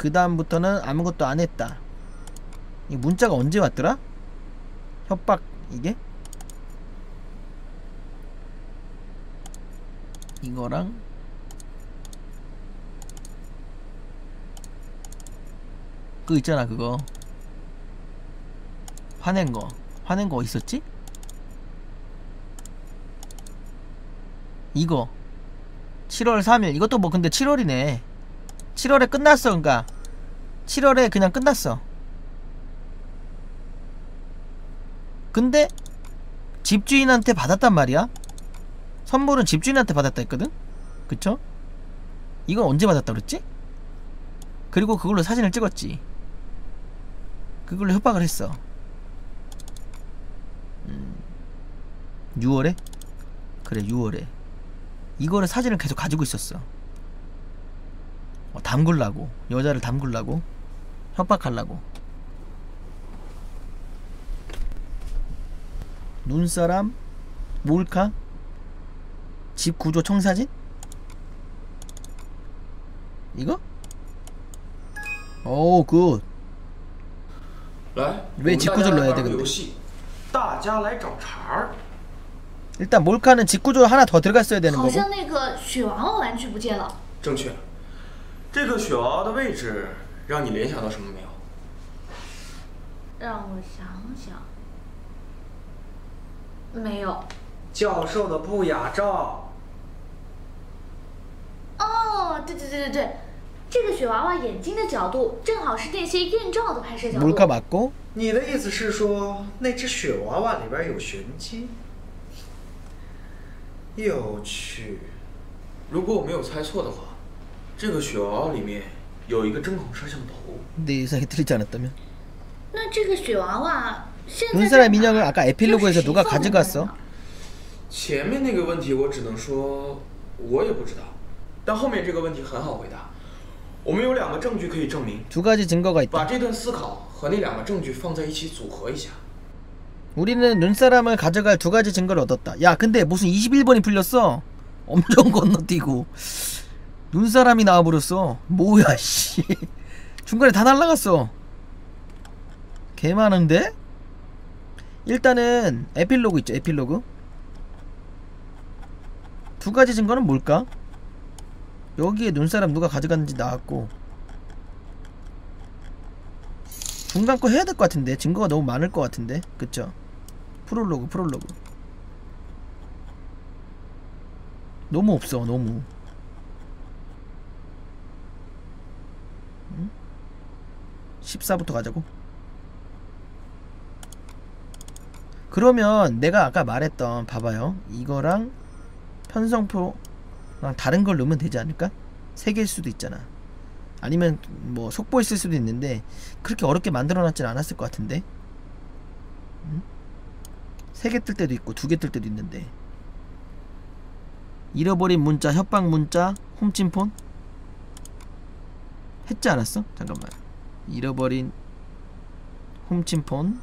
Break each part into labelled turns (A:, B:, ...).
A: 그 다음부터는 아무것도 안 했다. 이 문자가 언제 왔더라? 협박 이게? 이거랑? 그거 있잖아 그거. 화낸 거. 화낸 거 있었지? 이거. 7월 3일. 이것도 뭐 근데 7월이네 7월에 끝났어 그니까. 7월에 그냥 끝났어. 근데 집주인한테 받았단 말이야. 선물은 집주인한테 받았다 했거든? 그쵸? 이건 언제 받았다 그랬지? 그리고 그걸로 사진을 찍었지. 그걸로 협박을 했어. 음, 6월에? 그래 6월에. 이거를 사진을 계속 가지고 있었어 어, 담글라고 여자를 담글라고 협박하려고 눈사람 몰카 집 구조 청사진 이거? 오 굿.
B: 来，
A: 왜
B: 我们
A: 직구조를
B: 大家
A: 넣어야
B: 玩
A: 돼
B: 个
A: 근데
B: 游戏，大家来找茬儿。
A: 일단 몰카는 직구조 하나 더 들어갔어야 되는
C: 好
A: 거고
C: 像那个雪娃娃玩具不见了。
B: 正确， 这个雪娃娃的位置让你联想到什么没有？
C: 让我想想。没有。
D: 教授的不雅照。
C: 哦对对对对对。这个雪娃娃眼睛的角度正好是那些艳照的拍摄角度。
D: 你的意思是说那只雪娃娃里边有玄机？有趣。
B: 如果我没有猜错的话这个雪娃娃里面有一个针孔摄像头。
A: 내 예상이 틀리지 않았다면
C: 那这个雪娃娃现在
A: 눈사람
C: 在哪
A: 인형을 아까 에필로그에서
C: 又是谁
A: 누가
C: 放在那儿
A: 가져갔어?
C: 呢
B: 前面那个问题我只能说，我也不知道。但后面这个问题很好回答，我们有两个证据可以证明，
A: 두 가지 증거가
B: 把
A: 있다
B: 这段思考和那两个证据放在一起组合一下。
A: 우리는 눈사람을 가져갈 두 가지 증거를 얻었다 야 근데 무슨 21번이 풀렸어 엄청 건너뛰고 눈사람이 나와버렸어. 뭐야 씨. 중간에 다 날라갔어. 개 많은데? 일단은 에필로그 있죠 에필로그? 두 가지 증거는 뭘까? 여기에 눈사람 누가 가져갔는지 나왔고. 중간 거 해야 될 것 같은데. 증거가 너무 많을 것 같은데. 그쵸? 프롤로그 프롤로그. 너무 없어 너무 응? 14부터 가자고. 그러면 내가 아까 말했던 봐봐요. 이거랑 편성표랑 다른 걸 넣으면 되지 않을까? 세 개일 수도 있잖아. 아니면 뭐 속보했을 수도 있는데 그렇게 어렵게 만들어놨진 않았을 것 같은데? 세개 뜰 때도 있고 두 개 뜰 때도 있는데. 잃어버린 문자 협박 문자 홈침폰? 했지 않았어? 잠깐만 잃어버린 홈침폰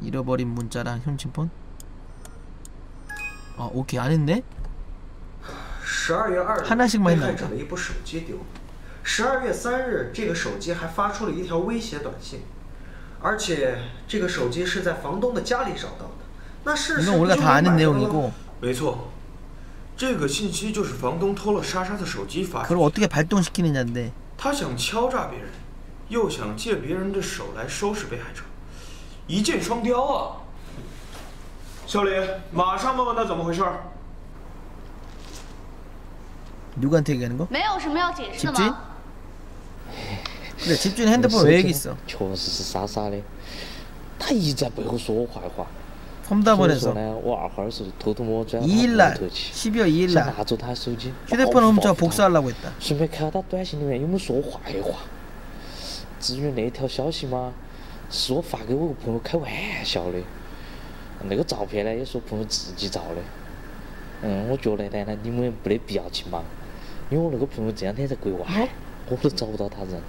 A: 잃어버린 문자랑 홈침폰 아 오케이 안 했네
D: 十二月二日
A: 하나씩만
D: 被
A: 했나
D: 害
A: 보다
D: 者的一部手机丢了。十二月三日，这个手机还发出了一条威胁短信，而且这个手机是在房东的家里找到的。那事实
A: 이건
D: 不
A: 우리가
D: 就
A: 다
D: 明
A: 아는
D: 摆了吗
A: 내용이고
B: 没错，这个信息就是房东偷了莎莎的手机发出
A: 그걸
B: 去。
A: 어떻게 발동시키느냐인데
B: 他想敲诈别人，又想借别人的手来收拾被害者，一箭双雕啊！小李，马上问问他怎么回事儿。
A: 누구한테 얘기하는 거?
C: 没有什么要解释的
A: 집주인?
C: 吗？
A: 그래 집주인 핸드폰 왜 여기 있어?
E: 确实是莎莎的，她一直在背后说 我坏话。所以
A: 홈다본에서
E: 说呢，我二号的时候偷偷摸转她
A: 2일날
E: 头去，
A: 12월 2일날
E: 想拿走她手机，
A: 휴대폰 훔쳐
E: 报复她
A: 복수하려고 했다
E: 顺便看她短信里面有没有说我坏话。至于那条消息嘛，是我发给我个朋友开玩笑的，那个照片呢也是我朋友自己照的。嗯，我觉得呢，你们没得必要去忙，因为我那个朋友这两天在国外，我都找不到他人。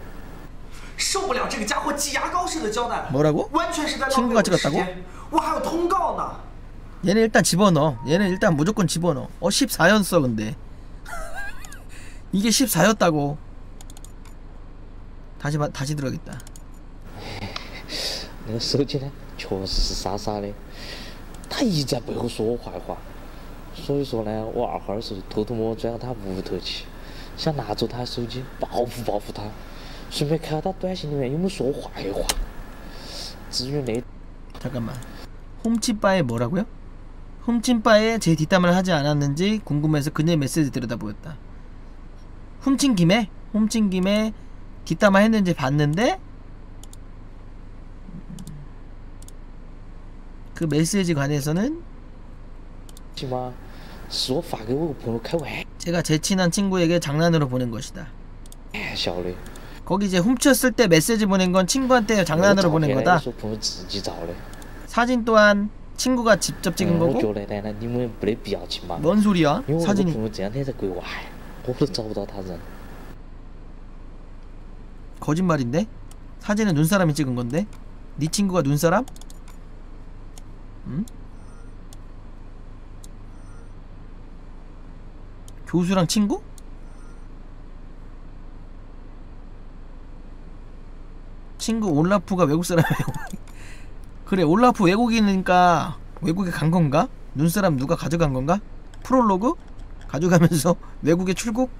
D: 受不了这个家伙挤牙膏似的交代了，
A: 뭐라고?
D: 完全是在浪费
A: 친구가
D: 我的时
A: 찍 었다고
D: 间。我还有通告呢。
A: 얘는 일단 집어넣어 얘는 일단 무조건 집어넣어 어 14였어 근데 이게 14였다고 다시 봐- 다시 들어야겠다.
E: 那个手机呢，确实是傻傻的，他一直在背后说我坏话，所以说呢，我二号的时候偷偷摸摸钻到他屋头去，想拿走他的手机，报复报复他，顺便看下他短信里面有没有说我坏话。至于那
A: 잠깐만. 훔친 바에 뭐라고요? 훔친 바에 제 뒷담을 하지 않았는지 궁금해서 그녀의 메시지 들여다보였다. 훔친 김에 훔친 김에 뒷담화 했는지 봤는데 그 메시지 관해서는 제가 제 친한 친구에게 장난으로 보낸 것이다. 거기 이제 훔쳤을 때 메시지 보낸 건 친구한테 장난으로 보낸 거다. 사진 또한 친구가 직접 찍은 거고. 뭔 소리야? 사진이. 거짓말인데? 사진은 눈사람이 찍은 건데? 네 친구가 눈사람? 응? 교수랑 친구? 친구 올라프가 외국 사람이에요. 그래 올라프 외국이니까 외국에 간 건가? 눈사람 누가 가져간 건가? 프롤로그? 가져가면서 외국에 출국?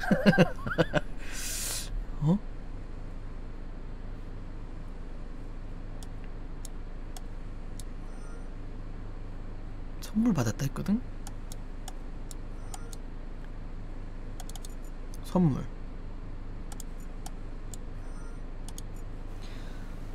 A: 어? 선물 받았다 했거든? 선물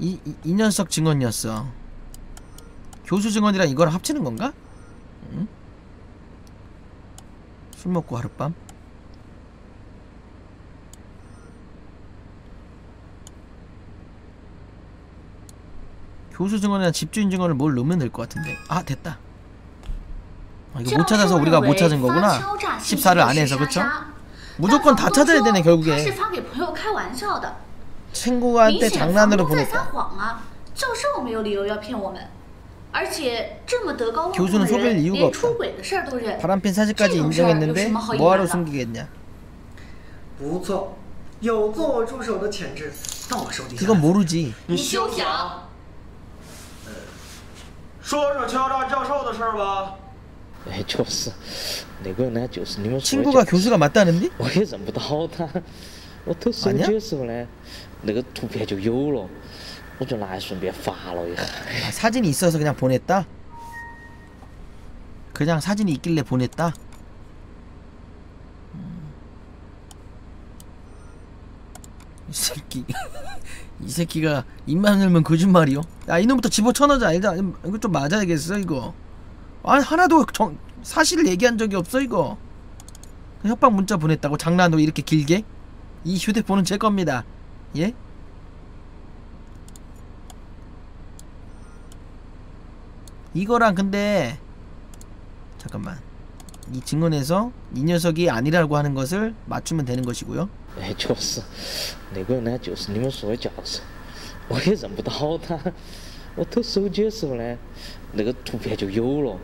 A: 이, 이, 이년석 증언이었어 교수 증언이랑 이거랑 합치는 건가? 응? 술 먹고 하룻밤? 교수 증언이나 집주인 증언을 뭘 넣으면 될 것 같은데 아 됐다 아, 이거 못 찾아서 우리가 못 찾은 거구나 14를 안 해서 그쵸? 무조건 다 찾아야 되네 결국에 친구한테 장난으로 보냈다. 교수는 속일 이유가 없다. 바람핀 사실까지 인정했는데 뭐하러 숨기겠냐. 그건 모르지. 친구가 교수가 맞다는데?
E: 아니야? 不到他。我偷手机的时候呢，那个图片就有了，我就拿来顺便发了一下。
A: 아, 사진이 있어서 그냥 보냈다? 그냥 사진이 있길래 보냈다? 음. 이 새끼 이 새끼가 입만 열면 거짓말이요? 야 이놈부터 집어쳐넣자 이거 이거 좀 맞아야겠어 이거 아니 하나도 정, 사실을 얘기한 적이 없어 이거 협박 문자 보냈다고 장난으로 이렇게 길게? 이 휴대폰은 제 겁니다 예? 이거랑 근데 잠깐만 이 증언에서 이 녀석이 아니라고 하는 것을 맞추면 되는 것이고요
E: 哎，确实，那个人呢，就是你们说的教授，我也认不到他。我偷手机的时候呢，那个图片就有了，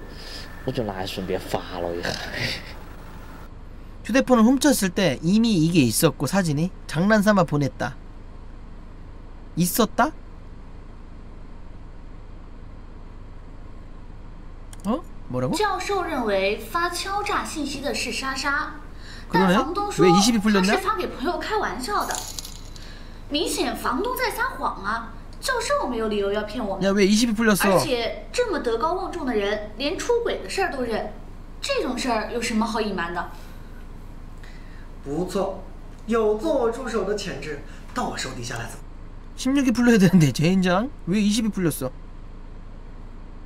E: 我就拿来顺便发了一下。
A: 휴대폰을 훔쳤을 때 이미 이게 있었고 사진이 장난삼아 보냈다 있었다? 어? 뭐라고?
C: 教授认为发敲诈信息的是莎莎，
A: 그러네
C: 但房东说
A: 왜20이
C: 他
A: 풀렸냐
C: 是发给朋友开玩笑的。明显房东在撒谎啊！教授没有理由要骗我们，
A: 야 왜 20이
C: 而
A: 풀렸어
C: 且这么德高望重的人，连出轨的事儿都认，这种事儿有什么好隐瞒的？
D: 不错，有做我助手的潜质，到我手底下来怎么？
A: 16이 풀려야 되는데 젠장 왜 20이 풀렸어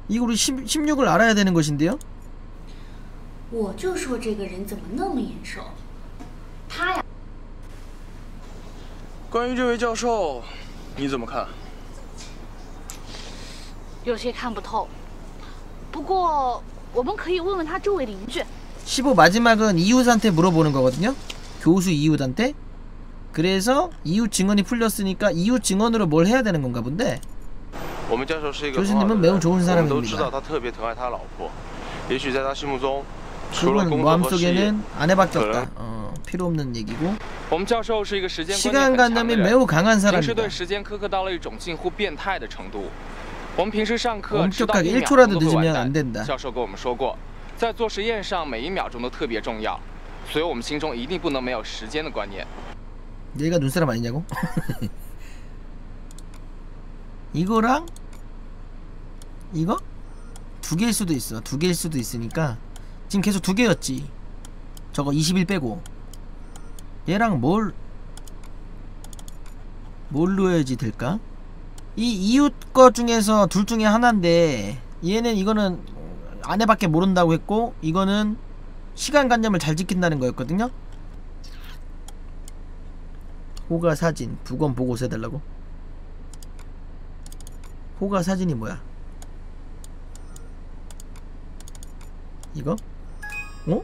A: 이거 우리 10, 16을 알아야 되는 것인데요
C: 我就说这个人怎么那么眼熟？他呀，
B: 关于这位教授， 你怎么看？
C: 有些看不透。不过我们可以问问他周围邻居。
A: 15 마지막은 이웃한테 물어보는 거거든요. 교수 이웃한테. 그래서 이웃 증언이 풀렸으니까 이웃 증언으로 뭘 해야 되는 건가 본데.
F: 我们教授是一个
A: 교수님은
F: 很好的人
A: 매우 좋은
F: 我们都知道
A: 사람입니다.
F: 他特别疼爱他老婆。也许在他心目中，除了
A: 그분
F: 工作和事业，
A: 마음속에는 아내밖에
F: 그래?
A: 없다. 어, 필요 없는 얘기고.
G: 我们教授是一个时间观
A: 시간
G: 念很强的
A: 관념이
G: 人，
A: 매우 강한
G: 平时
A: 사람이다.
G: 对时间苛刻到了一种近乎变态的程度。我们平时上课迟到
A: 엄격하게
G: 一秒
A: 1초라도
G: 钟都会完
A: 늦으면
G: 蛋
A: 안 된다.
G: 教授跟我们说过，在做实验上每一秒钟都特别重要，所以我们心中一定不能没有时间的观念。
A: 얘가 눈사람 아니냐고? 이거랑 이거 두 개일 수도 있어. 두 개일 수도 있으니까 지금 계속 두 개였지. 저거 21 빼고 얘랑 뭘 뭘로 해야지 될까? 이 이웃 거 중에서 둘 중에 하나인데 얘는 이거는 아내밖에 모른다고 했고 이거는 시간관념을 잘 지킨다는 거였거든요. 호가 사진 부검 보고서 해달라고? 호가 사진이 뭐야? 이거? 어?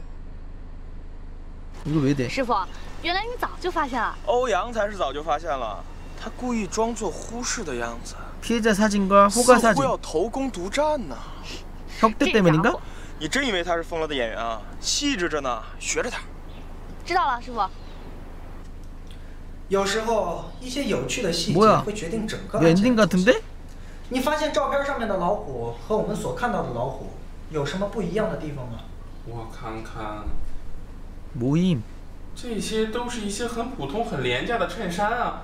A: 이거 왜 돼?
C: 师傅，原来你早就发现了。
B: 欧阳才是早就发现了，他故意装作忽视的样子，
A: 피해자 사진과
B: 似
A: 호가
B: 乎
A: 사진
B: 要投弓独占呢。
A: 혁대
C: 这家
A: 때문인가?
C: 伙，
B: 你真以为他是疯了的演员啊？细致着呢，学着他。
C: 知道了，师傅。
D: 有时候，一些有趣的细节会决定整个案件。你发现照片上面的老虎和我们所看到的老虎有什么不一样的地方吗？
H: 我看看，
A: 无印。
H: 这些都是一些很普通、很廉价的衬衫啊，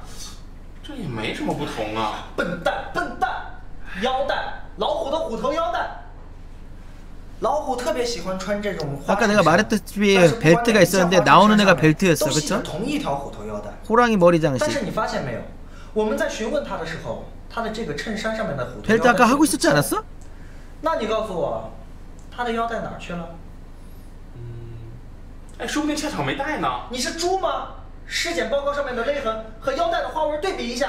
H: 这也没什么不同啊。
D: 笨蛋，笨蛋！腰带，老虎的虎头腰带。老虎特别喜欢穿这种花
A: 아까
D: 衬
A: 내가
D: 衫
A: 말했다시피
D: 但是不管
A: 벨트가
D: 哪一件
A: 있었는데
D: 花衬
A: 나오는
D: 衫
A: 애가
D: 上面
A: 벨트였어
D: 都系着
A: 그쵸?
D: 同一条虎头腰带。
A: 호랑이 머리
D: 但
A: 장식
D: 是你发现没有，我们在询问他的时候，他的这个衬衫上面的虎头腰
A: 벨트
D: 带
A: 아까
D: 是
A: 하고
D: 不
A: 있었지
D: 见了
A: 않았어?
D: 那你告诉我，他的腰带哪儿去了？
H: 哎，说不定恰巧没带呢。
D: 你是猪吗？尸检报告上面的勒痕和腰带的花纹对比一下。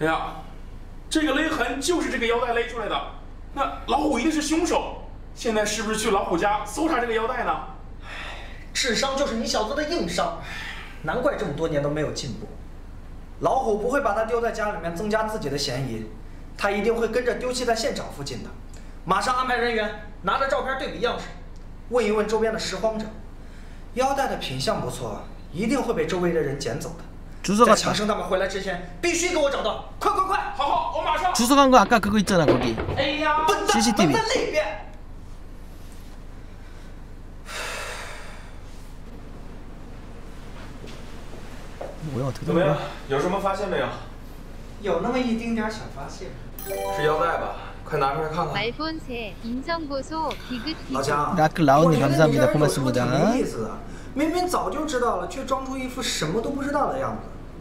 H: 哎呀，这个勒痕就是这个腰带勒出来的， 那老虎一定是凶手。现在是不是去老虎家搜查这个腰带呢？
D: 哎智商就是你小子的硬伤，难怪这么多年都没有进步。老虎不会把它丢在家里面增加自己的嫌疑，他一定会跟着丢弃在现场附近的。马上安排人员拿着照片对比样式，问一问周边的拾荒者。腰带的品相不错，一定会被周围的人捡走的。
A: 주소
D: 在强
A: 갔다
D: 生他们回来之前，必须给我找到！快快快！
H: 好好，我马上。
A: 주소 간 거 아까 그거 있잖아 거기
H: 哎呀，
D: 笨蛋，
A: CCTV
D: 门在里边。
A: 뭐야 어떻게
B: 怎
A: 된
B: 么样
A: 거야?
B: ？有什么发现没有？
D: 有那么一丁点儿小发现。
B: 是腰带吧？快拿出来看看。
I: 말본새 인정고소 디귿
D: 老姜，
A: 라크 라온님
D: 我觉得你这
A: 감사합니다
D: 人有时候挺
A: 고맙습니다
D: 没意思的，明明早就知道了，却装出一副什么都不知道的样子，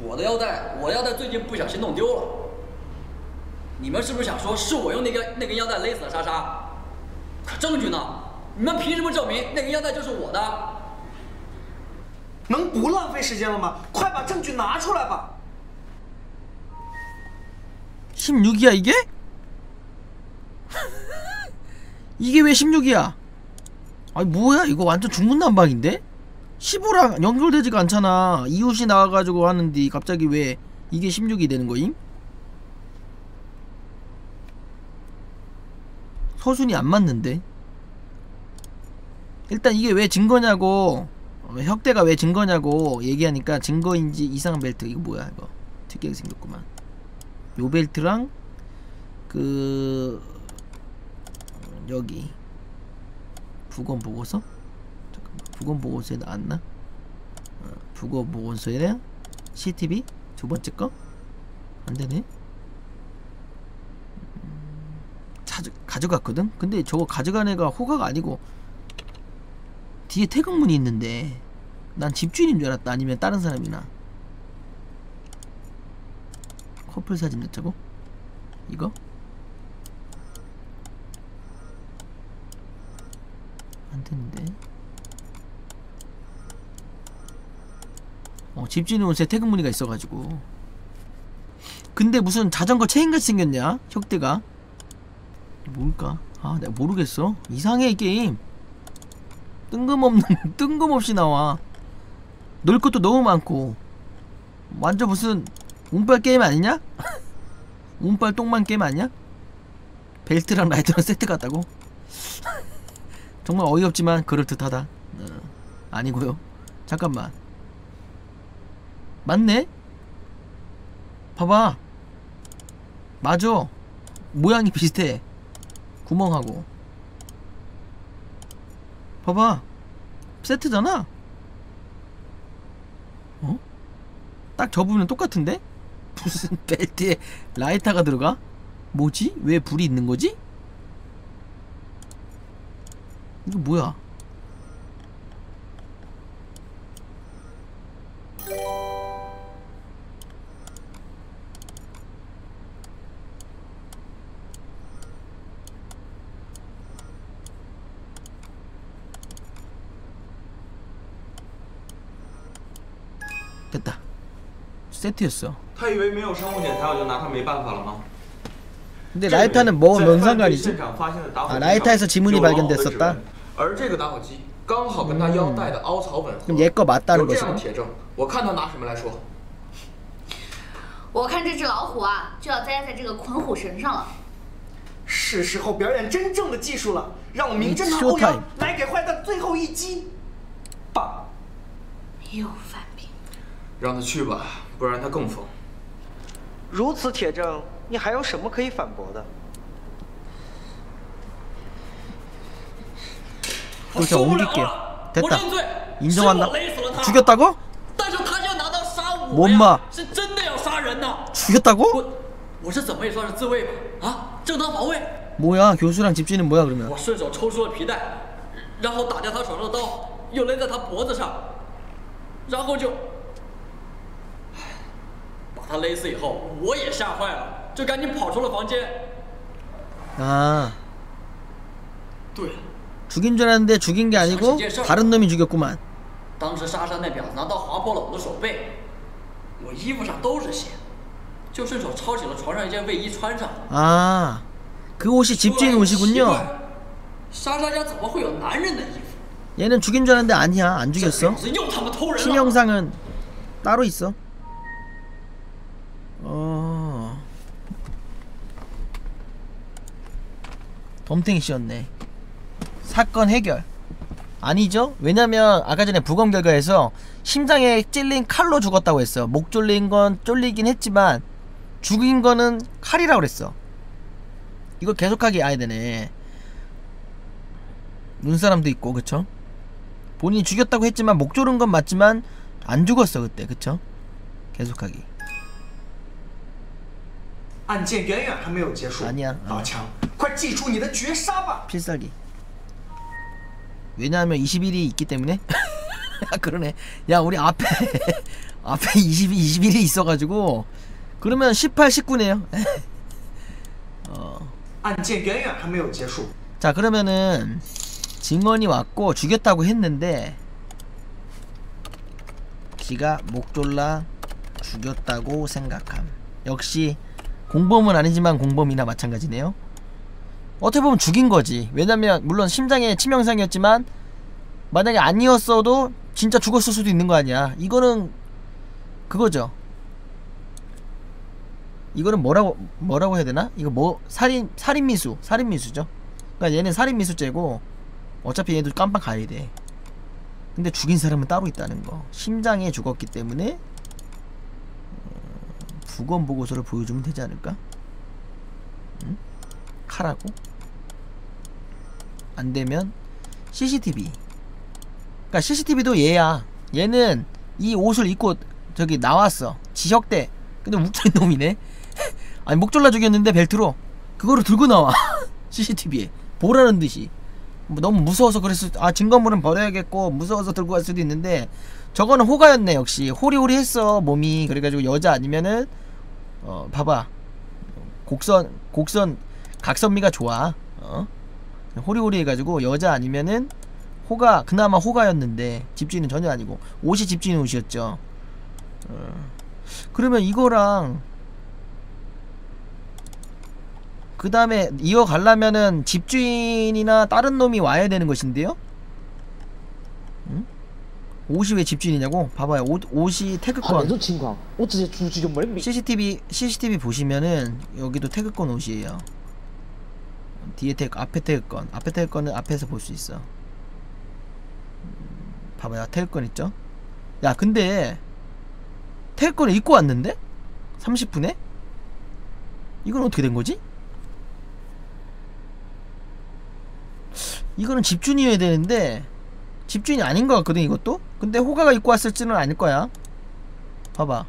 J: 我的腰带，我腰带最近不小心弄丢了。你们是不是想说是我用那根那根腰带勒死了莎莎？可证据呢？你们凭什么证明那根腰带就是我的？
D: 能不浪费时间了吗？快把证据拿出来吧！
A: 16이야 이게? 이게 왜 16이야? 아니 뭐야 이거 완전 중문난방인데? 15랑 연결되지가 않잖아. 이웃이 나와가지고 하는데 갑자기 왜 이게 16이 되는 거임? 서준이 안 맞는데? 일단 이게 왜 증거냐고. 어, 혁대가 왜 증거냐고 얘기하니까 증거인지 이상한 벨트. 이거 뭐야 이거? 특이하게 생겼구만. 요 벨트랑 그 여기. 부검 보고서 보고서에 나왔나? 어, 부검 보고서에 CCTV 두 번째 거? 안 되네. 가져, 가져갔거든? 근데 저거 가져간 애가 호가가 아니고 뒤에 태극문이 있는데 난 집주인인 줄 알았다 아니면 다른 사람이나 커플 사진 넣자고? 이거? 안 되는데 어 집주인 옷에 태극무늬가 있어가지고. 근데 무슨 자전거 체인같이 생겼냐? 혁대가. 뭘까? 아 내가 모르겠어. 이상해 이 게임. 뜬금없는 뜬금없이 나와. 놀 것도 너무 많고. 완전 무슨 운빨 게임 아니냐? 운빨 똥만 게임 아니야? 벨트랑 라이터랑 세트 같다고? 정말 어이없지만 그럴듯하다. 어, 아니고요. 잠깐만 맞네? 봐봐 맞아 모양이 비슷해 구멍하고 봐봐 세트잖아 어? 딱저 부분은 똑같은데? 무슨 벨트에 라이터가 들어가? 뭐지? 왜 불이 있는 거지? 이거 뭐야? 세트였어.
B: 他以为没有生物检材我就拿他没办法了吗？
A: 근데 라이터는 뭐 뭔 상관이지?
B: 现场发现的打火
A: 아
B: 机上
A: 라이터에서 지문이
B: 有老虎的指
A: 발견됐었다.
B: 纹而这个打火机刚好跟他腰带的凹槽吻合。
A: 그럼 얘 거 맞다는
B: 有这样
A: 거지.
B: 的铁证，我看他拿什么来说？
C: 我看这只老虎啊，就要栽在这个捆虎身上了。
D: 是时候表演真正的技术了，让我名侦探
A: It's
D: 欧阳
A: showtime
D: 来给坏蛋最后一击。爸，
C: 又犯病。
B: 让他去吧， 不然他更疯。
D: 如此铁证，你还有什么可以反驳的？
A: 그래서 옮길게.
J: 我
A: 됐다.
J: 认罪，
A: 인정한다.
J: 是我勒死了他。
A: 죽였다고?
J: 但是他就要拿刀杀我呀
A: 뭔 마?
J: 是真的要杀人呐！
A: 죽였다고?
J: 我我是怎么也算是自卫吧？啊，正当防卫。
A: 뭐야 교수랑 집주인은 뭐야 그러면?
J: 我顺手抽出了皮带，然后打掉他手上的刀，又勒在他脖子上，然后就把 他勒死以后，我也吓坏了，就赶紧跑出了房间。
A: 아
J: 对了，
A: 죽인 줄 알았는데 죽인 게 아니고 다른 놈이 죽였구만.
J: 当时莎莎那婊子拿刀划破了我的手背，我衣服上都是血，就顺手抄起了床上一件卫衣穿上。
A: 아, 그 옷이 집주인 옷이군요.
J: 莎莎家怎么会有男人的衣服？
A: 얘는 죽인 줄 알았는데 아니야, 안 죽였어.
J: 婊子又他妈偷人了！
A: 치명상은 따로 있어. 어. 덤탱이 씨였네. 사건 해결. 아니죠? 왜냐면 아까 전에 부검 결과에서 심장에 찔린 칼로 죽었다고 했어. 목 졸린 건 쫄리긴 했지만 죽인 거는 칼이라고 그랬어. 이걸 계속하게 아야 되네. 눈사람도 있고, 그쵸? 본인이 죽였다고 했지만 목 조른 건 맞지만 안 죽었어 그때 그쵸? 계속하기
D: 案件远远还没有结束。
A: 아니야
D: 老强，快祭出你的绝杀吧！
A: 필살기 왜냐하면 21이 있기 때문에 아 그러네 야 우리 앞에 앞에 22, 21이 있어가지고 그러면 18, 19네요
D: 案件远远还没有结束。
A: 자 그러면은 증언이 왔고 죽였다고 했는데 지가 목 졸라 죽였다고 생각함 역시 공범은 아니지만 공범이나 마찬가지네요. 어떻게 보면 죽인 거지. 왜냐면 물론 심장에 치명상이었지만 만약에 아니었어도 진짜 죽었을 수도 있는 거 아니야. 이거는 그거죠. 이거는 뭐라고 뭐라고 해야 되나? 이거 뭐 살인 살인 미수 살인 미수죠. 그러니까 얘는 살인 미수죄고 어차피 얘도 깜빡 가야 돼. 근데 죽인 사람은 따로 있다는 거. 심장에 죽었기 때문에 어, 부검 보고서를 보여주면 되지 않을까? 응? 카라고? 안 되면 CCTV. 그러니까 CCTV도 얘야. 얘는 이 옷을 입고 저기 나왔어. 지적대 근데 웃긴 놈이네 아니 목 졸라 죽였는데 벨트로 그거를 들고 나와 CCTV에 보라는 듯이 뭐 너무 무서워서 그랬을 아 증거물은 버려야겠고 무서워서 들고 갈 수도 있는데 저거는 호가였네 역시 호리호리했어 몸이 그래가지고 여자 아니면은 어 봐봐 곡선 곡선 각선미가 좋아 어 호리호리 해가지고 여자 아니면은 호가 그나마 호가였는데 집주인은 전혀 아니고 옷이 집주인 옷이었죠 어. 그러면 이거랑 그 다음에 이어가려면은 집주인이나 다른 놈이 와야 되는 것인데요 응? 옷이 왜 집주인이냐고? 봐봐요. 옷, 옷이 태극권.
E: 아, 내 친구야. 옷 진짜 주주좀 말해.
A: CCTV, CCTV 보시면은 여기도 태극권 옷이에요. 뒤에 태극, 앞에 태극권. 앞에 태극권은 앞에서 볼 수 있어. 음, 봐봐요. 태극권 있죠? 야, 근데 태극권을 입고 왔는데? 30분에? 이건 어떻게 된 거지? 이거는 집주인이어야 되는데 집주인이 아닌 것 같거든 이것도? 근데 호가가 입고 왔을지는 아닐 거야. 봐봐.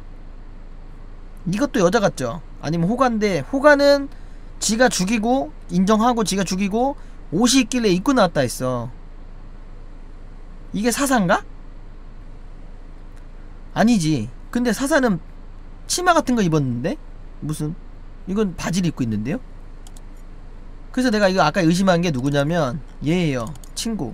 A: 이것도 여자 같죠? 아니면 호가인데 호가는 지가 죽이고 인정하고 지가 죽이고 옷이 있길래 입고 나왔다 했어 이게 사사인가? 아니지 근데 사사는 치마 같은 거 입었는데 무슨 이건 바지를 입고 있는데요? 그래서 내가 이거 아까 의심한 게 누구냐면 얘예요 친구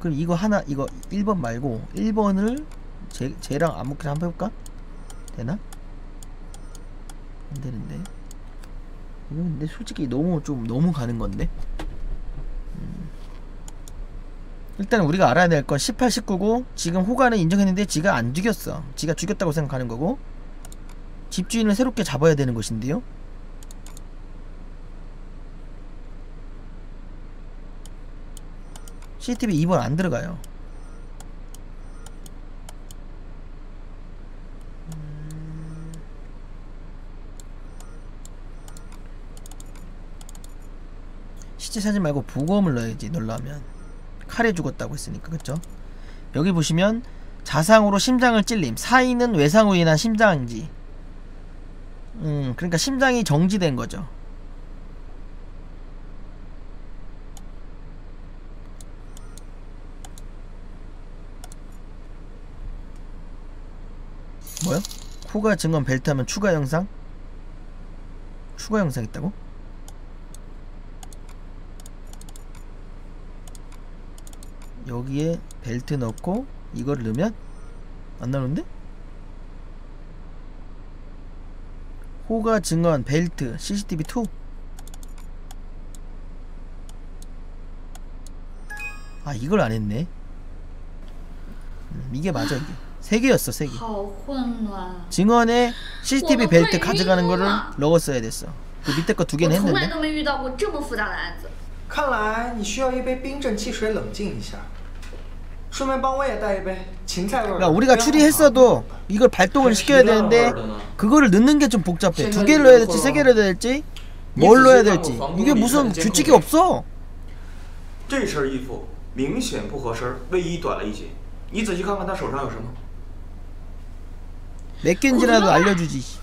A: 그럼 이거 하나 이거 1번 말고 1번을 제, 쟤랑 아무렇게나 한번 해볼까? 되나? 안 되는데 이거 근데 솔직히 너무 좀 너무 가는 건데 음. 일단 우리가 알아야 될 건 18, 19고 지금 호가는 인정했는데 지가 안 죽였어 지가 죽였다고 생각하는 거고 집주인을 새롭게 잡아야 되는 것인데요 CCTV 2번 안 들어가요 음. 시체 사진 말고 부검을 넣어야지 넣으려면 칼에 죽었다고 했으니까 그쵸? 여기 보시면 자상으로 심장을 찔림 사인은 외상으로 인한 심장지 음 그러니까 심장이 정지된 거죠 뭐야? 코가 증언 벨트 하면 추가 영상? 추가 영상 있다고? 여기에 벨트 넣고 이걸 넣으면 안 나오는데? 호가 증언 벨트 CCTV 2 아 이걸 안 했네 음, 이게 맞아 이게 세 개였어 세 개.
C: 好混乱。
A: 증언에 CCTV
C: 我都
A: 벨트
C: 快
A: 가져가는
C: 晕
A: 거를
C: 了
A: 넣었어야 됐어. 그 밑에 거 두
C: 我
A: 개는
C: 从来
A: 했는데.
C: 都没遇到过这么复杂的案子。
D: 看来你需要一杯冰镇汽水冷静一下。顺便帮我也带一杯芹菜味儿的。
A: 그러니까 우리가 추리했어도 이걸 발동을 시켜야 되는데 그거를 넣는 게 좀 복잡해. 두 개를 넣어야 될지 세 개를 넣어야 될지 뭘 넣어야 될지 이게 무슨 규칙이 없어.
B: 这身衣服明显不合身，卫衣短了一截。你仔细看看他手上有什么。
A: 몇 개인지라도 알려주지.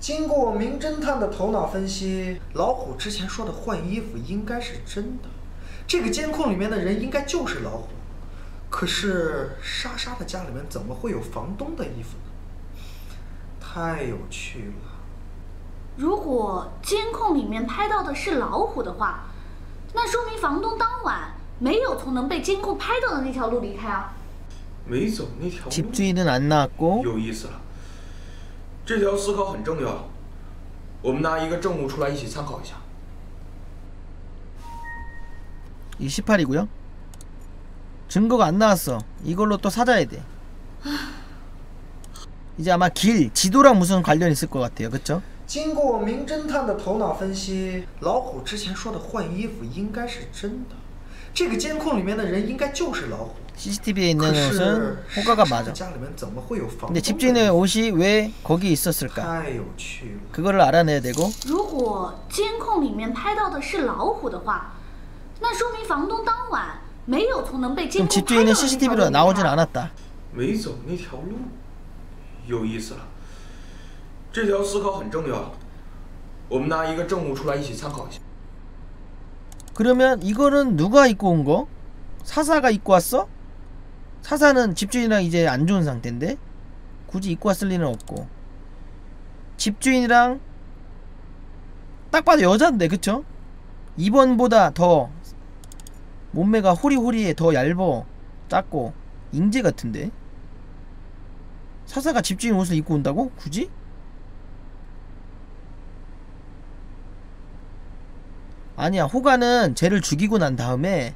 D: 经过名侦探的头脑分析，老虎之前说的换衣服应该是真的。这个监控里面的人应该就是老虎。可是莎莎的家里面怎么会有房东的衣服呢？太有趣了。
C: 如果监控里面拍到的是老虎的话，那说明房东当晚没有从能被监控拍到的那条路离开啊。
B: 没走那条路，
A: 집주인은 안 나왔고
B: 有意思了。这条思考很重要，我们拿一个证物出来一起参考一下。
A: 이 18이고요. 증거가 안 나왔어. 이걸로 또 찾아야 돼. 이제 아마 길 지도랑 무슨 관련 있을 것 같아요 그쵸?
D: 经过名侦探的头脑分析，老虎之前说的换衣服应该是真的。这个监控里面的人应该就是老虎。
A: CCTV에 있는
D: 可
A: 옷은
D: 是
A: 호가가
D: 莎莎
A: 맞아
D: 家里面怎么会有房
A: 근데
D: 东的
A: 집주인의 옷이 왜 거기 있었을까
D: 太有趣了。
A: 그거를 알아내야 되고
C: 如果监控里面拍到的是老虎的话，那说明房东当晚没有从能被监
A: 그럼
C: 控拍到
A: 집주인은
C: 的那条
A: CCTV로
C: 路离
A: 나오진
C: 开。
A: 않았다
B: 没走那条路，有意思了。这条思考很重要，我们拿一个证物出来一起参考一下。
A: 그러면 이거는 누가 입고 온 거? 사사가 입고 왔어? 사사는 집주인이랑 이제 안 좋은 상태인데 굳이 입고 왔을 리는 없고 집주인이랑 딱 봐도 여자인데 그쵸? 2번보다 더 몸매가 호리호리해 더 얇어 작고 인재 같은데 사사가 집주인 옷을 입고 온다고? 굳이? 아니야 호가는 쟤를 죽이고 난 다음에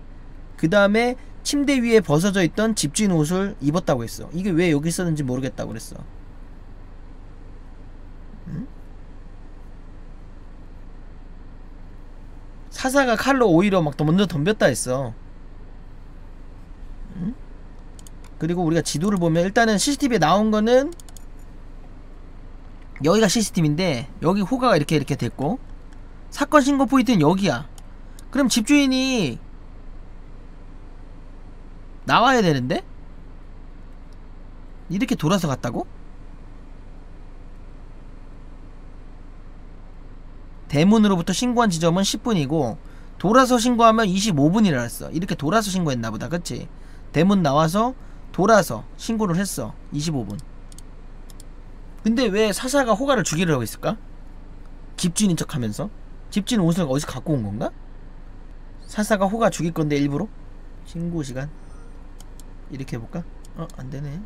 A: 그 다음에 침대 위에 벗어져 있던 집주인 옷을 입었다고 했어 이게 왜 여기 있었는지 모르겠다고 그랬어 응? 사사가 칼로 오히려 막 더 먼저 덤볐다 했어 응? 그리고 우리가 지도를 보면 일단은 CCTV에 나온 거는 여기가 CCTV인데 여기 호가가 이렇게 이렇게 됐고 사건 신고 포인트는 여기야. 그럼 집주인이 나와야 되는데? 이렇게 돌아서 갔다고? 대문으로부터 신고한 지점은 10분이고 돌아서 신고하면 25분이라 했어. 이렇게 돌아서 신고했나 보다. 그치? 대문 나와서 돌아서 신고를 했어. 25분. 근데 왜 사사가 호가를 죽이려고 했을까? 집주인인 척 하면서? 집주인 옷을 어디서 갖고 온 건가? 사사가 호가 죽일 건데 일부러? 신고 시간 이렇게 해볼까? 어 안되네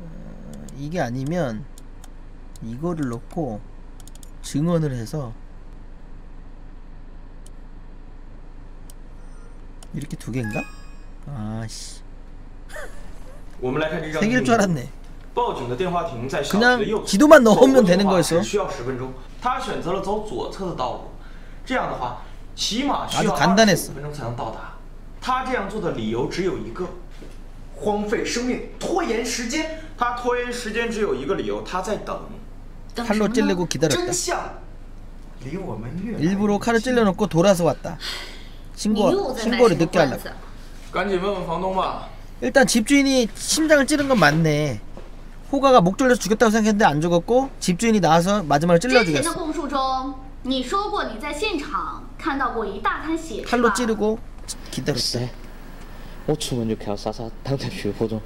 A: 어, 이게 아니면 이거를 넣고 증언을 해서 이렇게 두 개인가? 아씨
B: 我们来看这张
A: 세
B: 听
A: 개일
B: 力
A: 줄 알았네
B: 报警的电话亭在小区
A: 그냥
B: 的右侧，
A: 지도만 넣으면
B: 走过
A: 되는
B: 的话
A: 거였어
B: 只需要十分钟。他选择了走左侧的道路，这样的话，起码需
A: 아주 간단했어. 칼로 찔리고 기다렸다. 일부러 칼을 찔러놓고 돌아서 왔다. 신고 신고를 늦게 하려고. 일단 집주인이 심장을 찌른 건 맞네. 호가가 목 졸려서 죽였다고 생각했는데 안 죽었고 집주인이 나와서
C: 마지막으로
A: 찔러 죽였어.
C: 你说过你在现场看到过一大滩血，是
A: 칼로
C: 吧？
A: 찌르고 기다렸어
E: 글쎄, 我出门就看到莎莎躺在血泊中，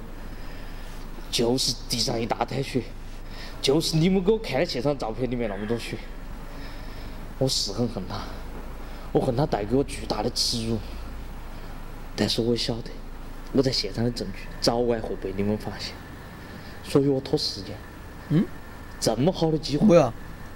E: 就是地上一大滩血，就是你们给我看的现场照片里面那么多血。我是很恨她，我恨她带给我巨大的耻辱，但是我晓得我在现场的证据早晚会被你们发现，所以我拖时间。
A: 嗯，
E: 这么好的机会，
A: 뭐야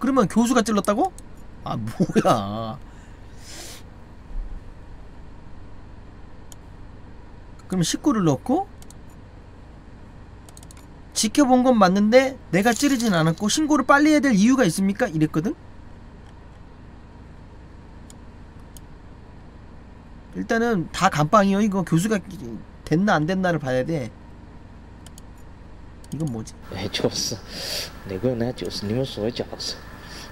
A: 그러면 교수가 찔렀다고? 아 뭐야 그럼 식구를 넣고 지켜본 건 맞는데 내가 찌르진 않았고 신고를 빨리 해야 될 이유가 있습니까? 이랬거든? 일단은 다 감빵이요 이거 교수가 됐나 안 됐나를 봐야 돼 이건 뭐지?
E: 哎，就是那个人呢，就是你们说的教授，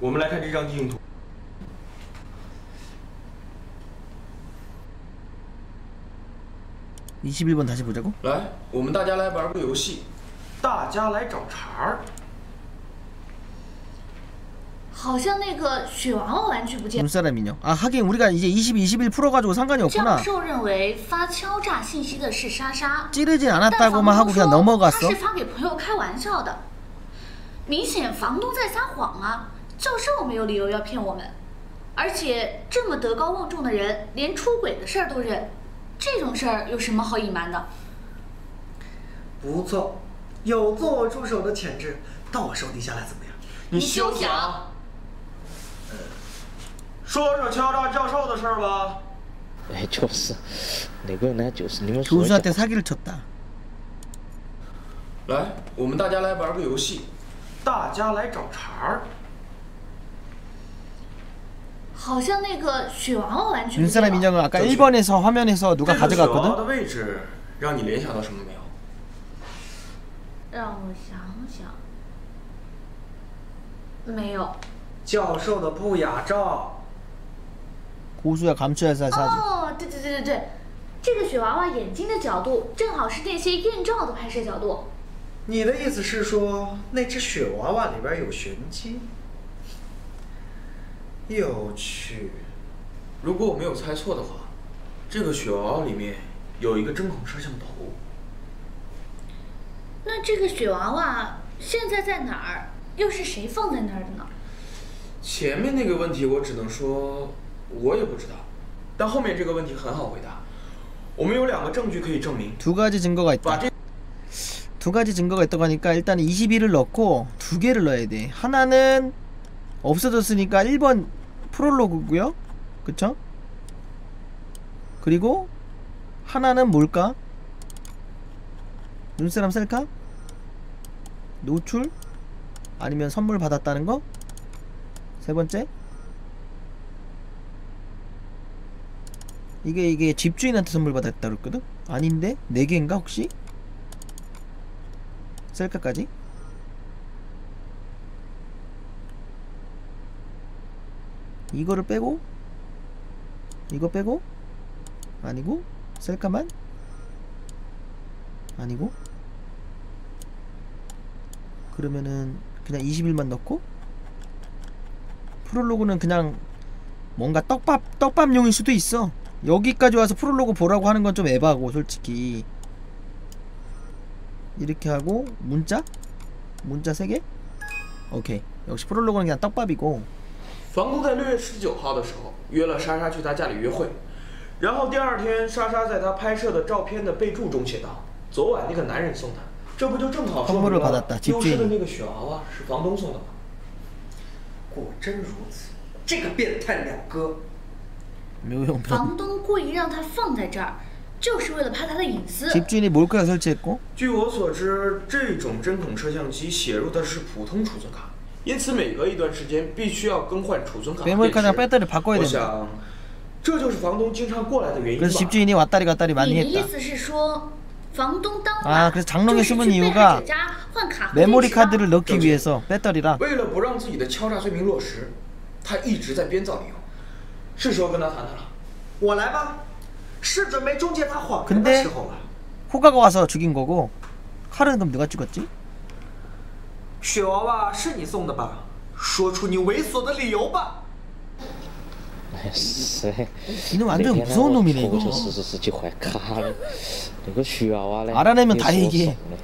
B: 我们来看这张地形图。
A: 21번 다시 보자고
B: 来，我们大家来玩个游戏，大家来找茬儿。
C: 好像那个雪娃娃玩具不见。
A: 눈사람 인형 아 하긴 우리가 이제 22, 21 풀어가지고 상관이
C: 教
A: 없구나
C: 授认为发敲诈信息的是莎莎，
A: 찌르진
C: 但房
A: 않았다고만
C: 东
A: 하고 그냥
C: 说他
A: 넘어갔어
C: 是发给朋友开玩笑的。明显房东在撒谎啊！ 教授没有理由要骗我们。而且这么德高望重的人连出轨的事儿都认这种事儿有什么好隐瞒的？
D: 不错有做我助手的潜质到我手底下来怎么样？
B: 你休想。说说敲诈教授的事儿吧。
E: 哎就是那个呢就是你们
B: 来我们大家来玩个游戏。大家来找茬儿。
C: 好像那个雪娃娃玩具不见
A: 눈사람
C: 了。
A: 인형을 아까 1번에서 화면에서 누가
B: 这个雪娃娃的
A: 가져갔거든
B: 位置让你联想到什么没有？
C: 让我想想，没有。
D: 教授的不雅照，
A: 고수야 감춰야 살 사진
C: 哦，对对对对对，这个雪娃娃眼睛的角度正好是那些艳照的拍摄角度。
D: 你的意思是说那只雪娃娃里边有玄机？ 有趣。
B: 如果我没有猜错的话，这个雪娃娃里面有一个针孔摄像头。
C: 那这个雪娃娃现在在哪儿？又是谁放在那儿的呢？
B: 前面那个问题我只能说，我也不知道。但后面这个问题很好回答。我们有两个证据可以证明，
A: 두 가지 증거가 있다 두 가지 증거가 있다고 하니까 일단 21을 넣고 두 개를 넣어야 돼 하나는 없어졌으니까 1번 프롤로그고요 그쵸? 그리고 하나는 뭘까? 눈사람 셀카? 노출? 아니면 선물 받았다는 거? 세 번째? 이게 이게 집주인한테 선물 받았다 그랬거든? 아닌데? 네 개인가 혹시? 셀카까지? 이거를 빼고 이거 빼고 아니고 셀카만? 아니고? 그러면은 그냥 21만 넣고? 프롤로그는 그냥 뭔가 떡밥 떡밥용일 수도 있어. 여기까지 와서 프롤로그 보라고 하는 건 좀 에바고 솔직히. 이렇게 하고 문자? 문자 3개? 오케이. 역시 프롤로그는 그냥 떡밥이고
B: 房东在六月十九号的时候约了莎莎去他家里约会，然后第二天莎莎在他拍摄的照片的备注中写道：“昨晚那个男人送的，这不就正好说明了丢失的那个雪娃娃是房东送的吗？”
D: 果真如此，这个变态两哥，
C: 房东故意让他放在这儿，就是为了怕他的隐私。
B: 据我所知，这种针孔摄像机写入的是普通储存卡。因此每隔一段时间必须要更换储存卡的电
A: 메모리카랑
B: 池。
A: 배터리 바꿔야
B: 我
A: 된다
B: 想，这就是房东经常过来的原因
A: 그래서
B: 吧。
A: 집주인이 왔다리 갔다리
C: 你
A: 많이
C: 的意
A: 했다
C: 思是说，房东当
A: 아
C: 晚
A: 그래서 장롱에
C: 就是
A: 숨은
C: 去被
A: 이유가
C: 害者家换卡和电
A: 메모리
C: 池的
A: 카드를 넣기 위해서 배터리랑
B: 为了不让自己的敲诈罪名落实，他一直在编造理由。是时候跟他谈谈了。
D: 我来吧，是准备终结他谎言的
A: 근데
D: 时候了。
A: 호가가 와서 죽인 거고 칼은 그럼 누가 찍었지?
D: 雪娃娃是你送的吧？说出你猥琐的理由吧。
E: 哎，是。
A: 이놈 완전
E: 那天呢
A: 무서운
E: 我
A: 놈이네
E: 我
A: 이거
E: 就是自己换卡了，那个雪娃娃呢？
A: 알아내면 다
E: 也是我
A: 얘기해
E: 送的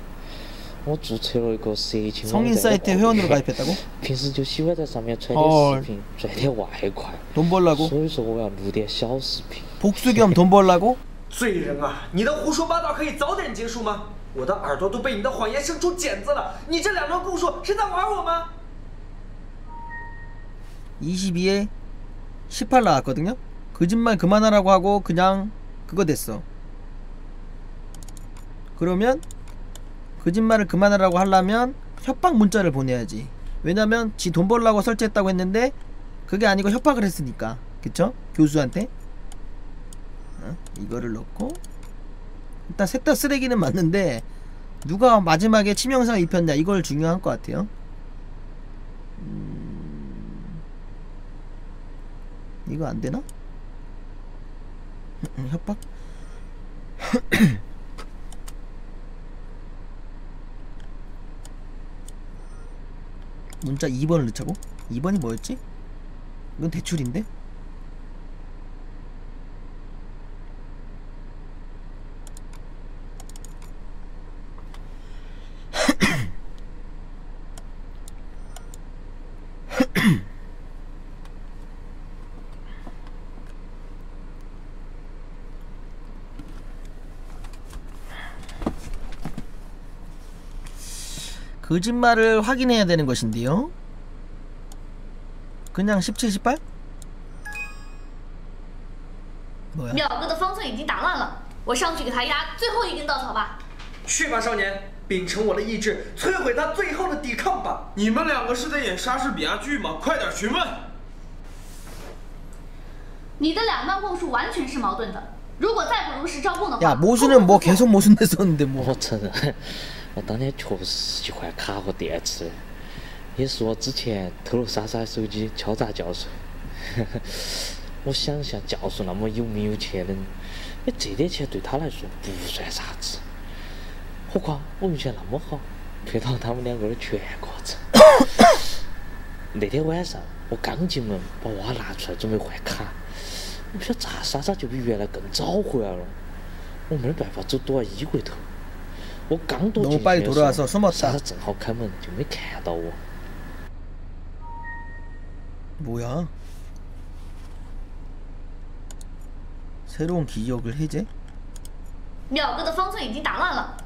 E: 我注册了一个色情
A: 성인
E: 网站
A: 사이트에 회원으로 가입했다고?
E: 平时就喜欢在上面传
A: 헐
E: 点视频，赚点外快。
A: 돈 벌라고?
E: 所以说我要录点小视频。
A: 복수 겸 돈 벌라고?
D: 罪人啊，你的胡说八道可以早点结束吗？ 我的耳朵都被你的谎言生出茧子了。你这两段供述是在玩我吗？
A: 22에 18 나왔거든요? 거짓말 그만하라고 하고 그냥 그거 됐어 그러면 거짓말을 그만하라고 하려면 협박 문자를 보내야지 왜냐면 지 돈 벌라고 설치했다고 했는데 그게 아니고 협박을 했으니까 그쵸? 교수한테 어? 이거를 넣고 일단 셋 다 쓰레기는 맞는데 누가 마지막에 치명상을 입혔냐 이걸 중요한 것 같아요 음... 이거 안되나? 음, 협박? 문자 2번을 넣자고? 2번이 뭐였지? 이건 대출인데? 거짓말을 확인해야 되는 것인데요. 그냥 17, 18? 뭐야?
C: 淼哥的方寸已经打烂了，我上去给他压最后一根稻草吧。
D: 去吧，少年， 秉承我的意志，摧毁他最后的抵抗吧！
B: 你们两个是在演莎士比亚剧吗？快点询问！
C: 你的两段供述完全是矛盾的，如果再不如实招供的话，
A: 야 모순은 뭐 계속 모순됐었는데 뭐
E: 我承认，我当年确实喜欢卡和电池，也是我之前偷了莎莎的手机敲诈教授。我想像教授那么有名有钱的人，哎，这点钱对他来说不算啥子。 何况我运气那么好，配到他们两个的全过程。那天晚上我刚进门，把娃拿出来准备换卡，我不晓得咋莎莎就比原来更早回来了。我没得办法走躲到衣柜头。我刚躲进
A: 너무
E: 去
A: 빨리
E: 的时
A: 돌아와서
E: 候，
A: 숨었다
E: 莎莎正好开门，就没看到我。
A: 뭐야? 새로운 기억을 해제?
C: 淼哥的方寸已经打烂了，我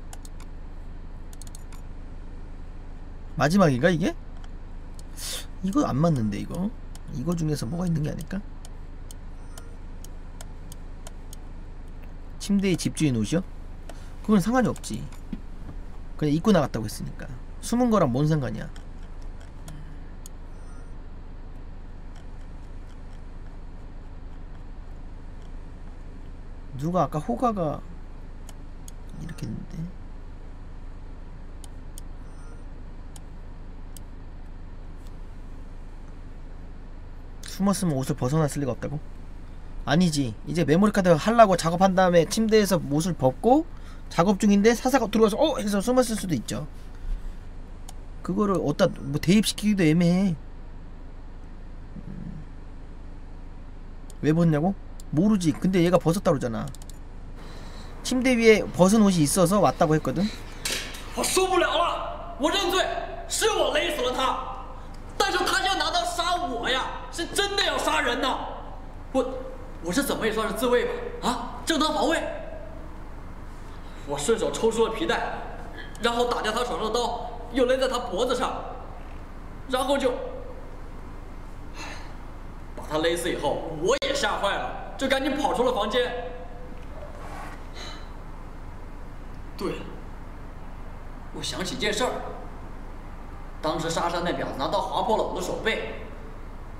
A: 마지막인가 이게? 이거 안 맞는데 이거 이거 중에서 뭐가 있는 게 아닐까? 침대에 집주인 옷이요? 그건 상관이 없지 그냥 입고 나갔다고 했으니까 숨은 거랑 뭔 상관이야 누가 아까 호가가 이렇게 했는데 숨었으면 옷을 벗어났을 리가 없다고? 아니지 이제 메모리 카드 하려고 작업한 다음에 침대에서 옷을 벗고 작업 중인데 사사가 들어와서 어 해서 숨었을 수도 있죠 그거를 어디다 뭐 대입시키기도 애매해 음. 왜 벗냐고? 모르지 근데 얘가 벗었다 그러잖아 침대 위에 벗은 옷이 있어서 왔다고 했거든
J: 我受不了了，我认罪，是我勒死了他，但是他要拿刀杀我呀， 是真的要杀人呐！我我这怎么也算是自卫吧？啊，正当防卫。我顺手抽出了皮带，然后打掉他手上的刀，又勒在他脖子上，然后就把他勒死以后，我也吓坏了，就赶紧跑出了房间。对了。我想起件事儿，当时莎莎那婊子拿刀划破了我的手背，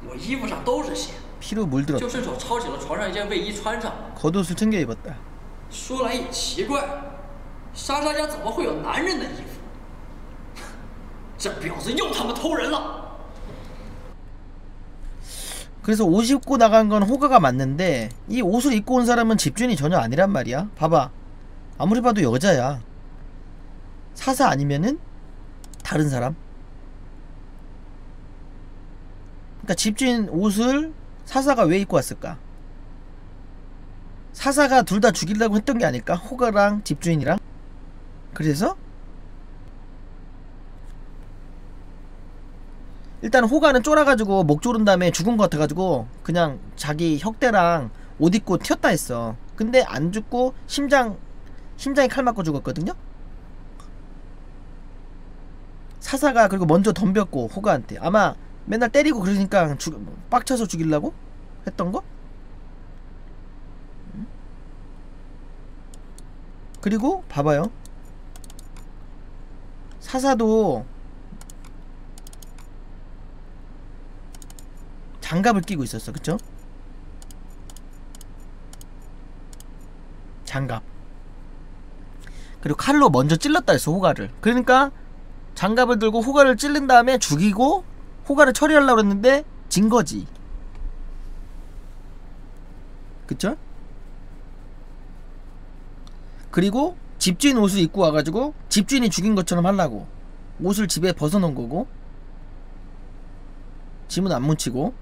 J: 我衣服上都是血，
A: 피로 물들었다
J: 就顺手抄起了床上一件卫衣穿上。
A: 겉옷을 챙겨 입었다
J: 说来也奇怪，莎莎家怎么会有男人的衣服？这婊子又他妈偷人了！
A: 그래서 옷 입고 나간 건 호가가 맞는데 이 옷을 입고 온 사람은 집주인이 전혀 아니란 말이야 봐봐 아무리 봐도 여자야 사사 아니면은 다른 사람 그러니까 집주인 옷을 사사가 왜 입고 왔을까? 사사가 둘 다 죽이려고 했던 게 아닐까? 호가랑 집주인이랑? 그래서? 일단 호가는 쫄아가지고 목 조른 다음에 죽은 것 같아가지고 그냥 자기 혁대랑 옷 입고 튀었다 했어. 근데 안 죽고 심장 심장에 칼 맞고 죽었거든요. 사사가 그리고 먼저 덤볐고 호가한테. 아마 맨날 때리고 그러니까 죽, 빡쳐서 죽이려고 했던 거? 음. 그리고 봐봐요. 사사도 장갑을 끼고 있었어, 그쵸? 장갑. 그리고 칼로 먼저 찔렀다 했어, 호가를. 그러니까 장갑을 들고 호가를 찔른 다음에 죽이고 호가를 처리하려고 했는데 진 거지. 그쵸? 그리고 집주인 옷을 입고 와가지고 집주인이 죽인 것처럼 하려고 옷을 집에 벗어놓은 거고 짐은 안 뭉치고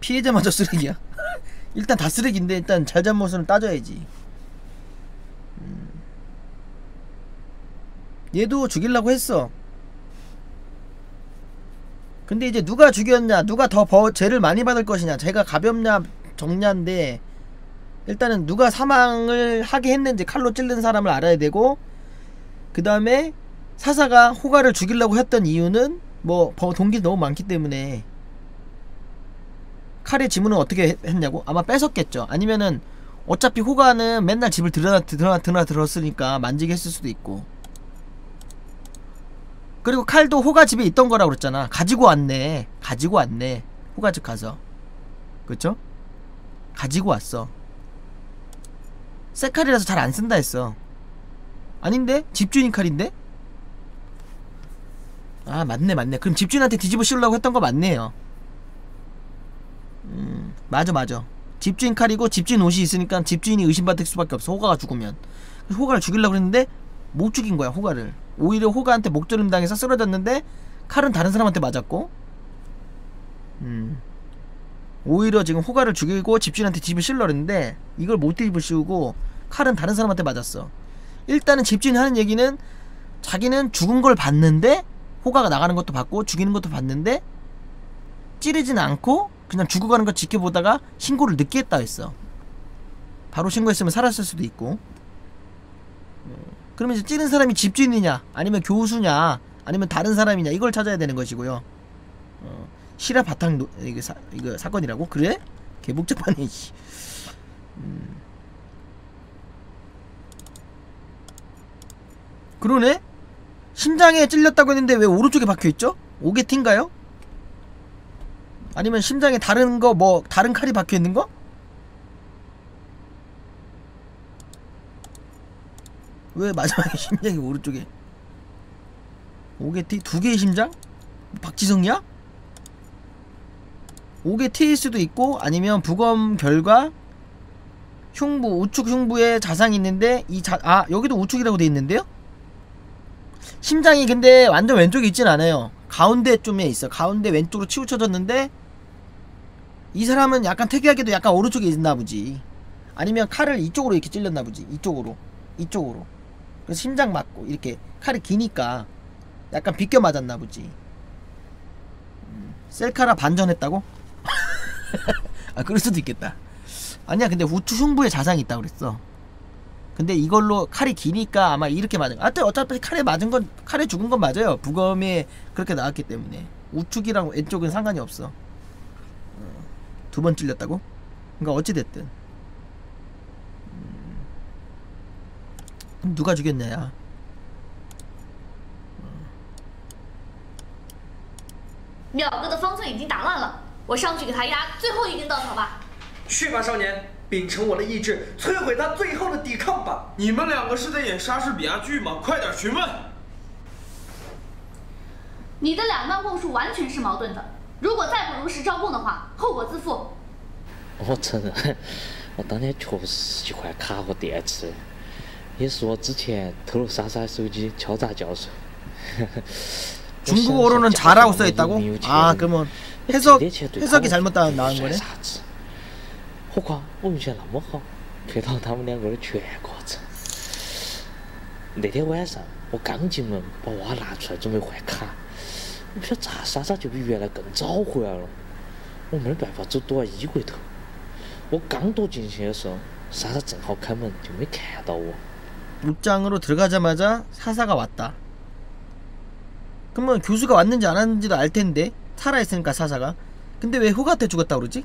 A: 피해자마저 쓰레기야 일단 다 쓰레기인데 일단 잘잘못을 따져야지 얘도 죽이려고 했어. 근데 이제 누가 죽였냐 누가 더 버, 죄를 많이 받을 것이냐 죄가 가볍냐 적냐인데 일단은 누가 사망을 하게 했는지 칼로 찔른 사람을 알아야 되고 그 다음에 사사가 호가를 죽이려고 했던 이유는 뭐 버- 동기 너무 많기 때문에 칼의 지문은 어떻게 했- 했냐고? 아마 뺏었겠죠. 아니면은 어차피 호가는 맨날 집을 들여다 들어 들어 들었으니까 만지게 했을 수도 있고 그리고 칼도 호가 집에 있던 거라고 그랬잖아. 가지고 왔네. 가지고 왔네. 호가 집 가서. 그쵸? 가지고 왔어. 새 칼이라서 잘 안 쓴다 했어. 아닌데? 집주인 칼인데? 아 맞네 맞네. 그럼 집주인한테 뒤집어 씌우려고 했던 거 맞네요. 음 맞아 맞아. 집주인 칼이고 집주인 옷이 있으니까 집주인이 의심받을 수밖에 없어. 호가가 죽으면. 호가를 죽이려고 했는데 못 죽인 거야 호가를. 오히려 호가한테 목조름 당해서 쓰러졌는데 칼은 다른 사람한테 맞았고. 음. 오히려 지금 호가를 죽이고 집주인한테 집을 했는데 이걸 못 뒤집어 씌우고 칼은 다른 사람한테 맞았어. 일단은 집주인이 하는 얘기는 자기는 죽은 걸 봤는데 호가가 나가는 것도 봤고 죽이는 것도 봤는데 찌르진 않고 그냥 죽어가는 거 지켜보다가 신고를 늦게 했다 했어. 바로 신고했으면 살았을 수도 있고. 어, 그러면 이제 찌른 사람이 집주인이냐 아니면 교수냐 아니면 다른 사람이냐 이걸 찾아야 되는 것이고요 어, 실화 바탕 노, 이거, 사, 이거 사건이라고? 그래? 개복잡하네 씨. 음. 그러네? 심장에 찔렸다고 했는데 왜 오른쪽에 박혀있죠? 오게티인가요? 아니면 심장에 다른 거 뭐 다른 칼이 박혀있는 거? 왜 마지막에 심장이 오른쪽에 오게티? 두 개의 심장? 박지성이야? 오게티일 수도 있고 아니면 부검 결과 흉부 우측 흉부에 자상이 있는데 이 자 아 여기도 우측이라고 돼 있는데요? 심장이 근데 완전 왼쪽에 있진 않아요 가운데 좀에 있어 가운데 왼쪽으로 치우쳐졌는데 이 사람은 약간 특이하게도 약간 오른쪽에 있나 보지 아니면 칼을 이쪽으로 이렇게 찔렸나 보지 이쪽으로 이쪽으로 그래서 심장 맞고 이렇게 칼이 기니까 약간 비껴 맞았나 보지 음, 셀카라 반전했다고? 아 그럴 수도 있겠다 아니야 근데 우측 흉부에 자상이 있다고 그랬어 근데 이걸로 칼이 기니까 아마 이렇게 맞은 거. 하여튼 어차피 칼에 맞은 건 칼에 죽은 건 맞아요 부검에 그렇게 나왔기 때문에 우측이랑 왼쪽은 상관이 없어 두 번 찔렸다고? 그러니까 어찌 됐든 누가 죽였냐야
C: 淼哥的方寸已经打乱了，我上去给他压最后一根稻草吧。
D: 去吧，少年，秉承我的意志，摧毁他最后的抵抗吧！
B: 你们两个是在演莎士比亚剧吗？快点询问！
C: 你的两段供述完全是矛盾的，如果再不如实招供的话，后果自负。
E: 我承认，我当年确实是喜欢卡和电池， 也是我之前偷了莎莎手机敲诈教授。
A: 중국어로는 잘하고 써있다고? 아 그러면 해석 해석이 잘못 나- 나온 거네
E: 啥子？何况我运气那么好，陪到他们两个的全过程。 那天晚上我刚进门，把娃拿出来准备换卡，我不晓得咋莎莎就比原来更早回来了。我没得办法，走躲在衣柜头。我刚躲进去的时候，莎莎正好开门，就没看到我。
A: 옷장으로 들어가자마자 사사가 왔다. 그러면 교수가 왔는지 안 왔는지도 알 텐데 살아있으니까 사사가. 근데 왜 호가한테 죽었다 그러지?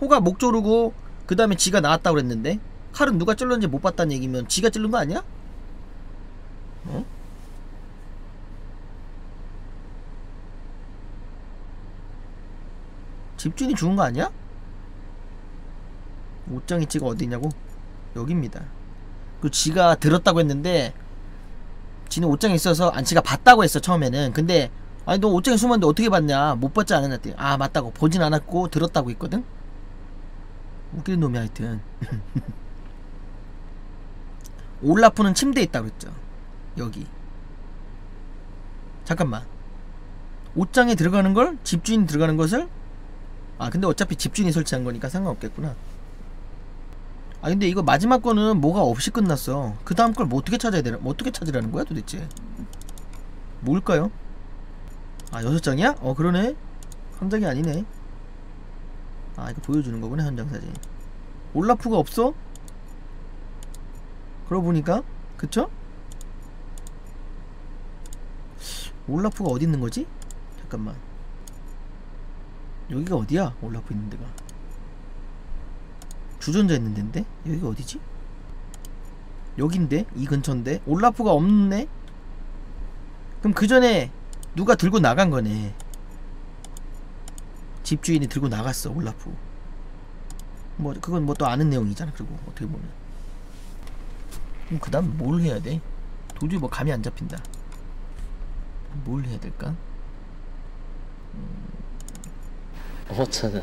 A: 호가 목 조르고 그 다음에 지가 나왔다 그랬는데 칼은 누가 찔렀는지 못 봤다는 얘기면 지가 찔른 거 아니야? 어? 집주인이 죽은 거 아니야? 옷장이 지가 어디냐고? 여기입니다. 그 지가 들었다고 했는데 지는 옷장에 있어서 안 지가 봤다고 했어 처음에는. 근데 아니 너 옷장에 숨었는데 어떻게 봤냐? 못 봤지 않았냐 아 맞다고. 보진 않았고 들었다고 했거든? 웃기는 놈이 하여튼. 올라프는 침대에 있다고 그랬죠. 여기. 잠깐만. 옷장에 들어가는 걸? 집주인이 들어가는 것을? 아 근데 어차피 집주인이 설치한 거니까 상관없겠구나 아 근데 이거 마지막 거는 뭐가 없이 끝났어 그 다음 걸 뭐 어떻게 찾아야 되나 뭐 어떻게 찾으라는 거야 도대체 뭘까요? 아 여섯 장이야? 어 그러네 한 장이 아니네 아 이거 보여주는 거구나 현장 사진 올라프가 없어? 그러고 보니까 그쵸? 올라프가 어디 있는 거지? 잠깐만 여기가 어디야? 올라프 있는 데가 주전자 있는 데인데? 여기가 어디지? 여긴데? 이 근처인데? 올라프가 없네? 그럼 그 전에 누가 들고 나간 거네 집주인이 들고 나갔어 올라프 뭐 그건 뭐 또 아는 내용이잖아 그리고 어떻게 보면 그럼 그 다음 뭘 해야 돼? 도저히 뭐 감이 안 잡힌다 뭘 해야 될까?
E: 어, 음... 어쩌나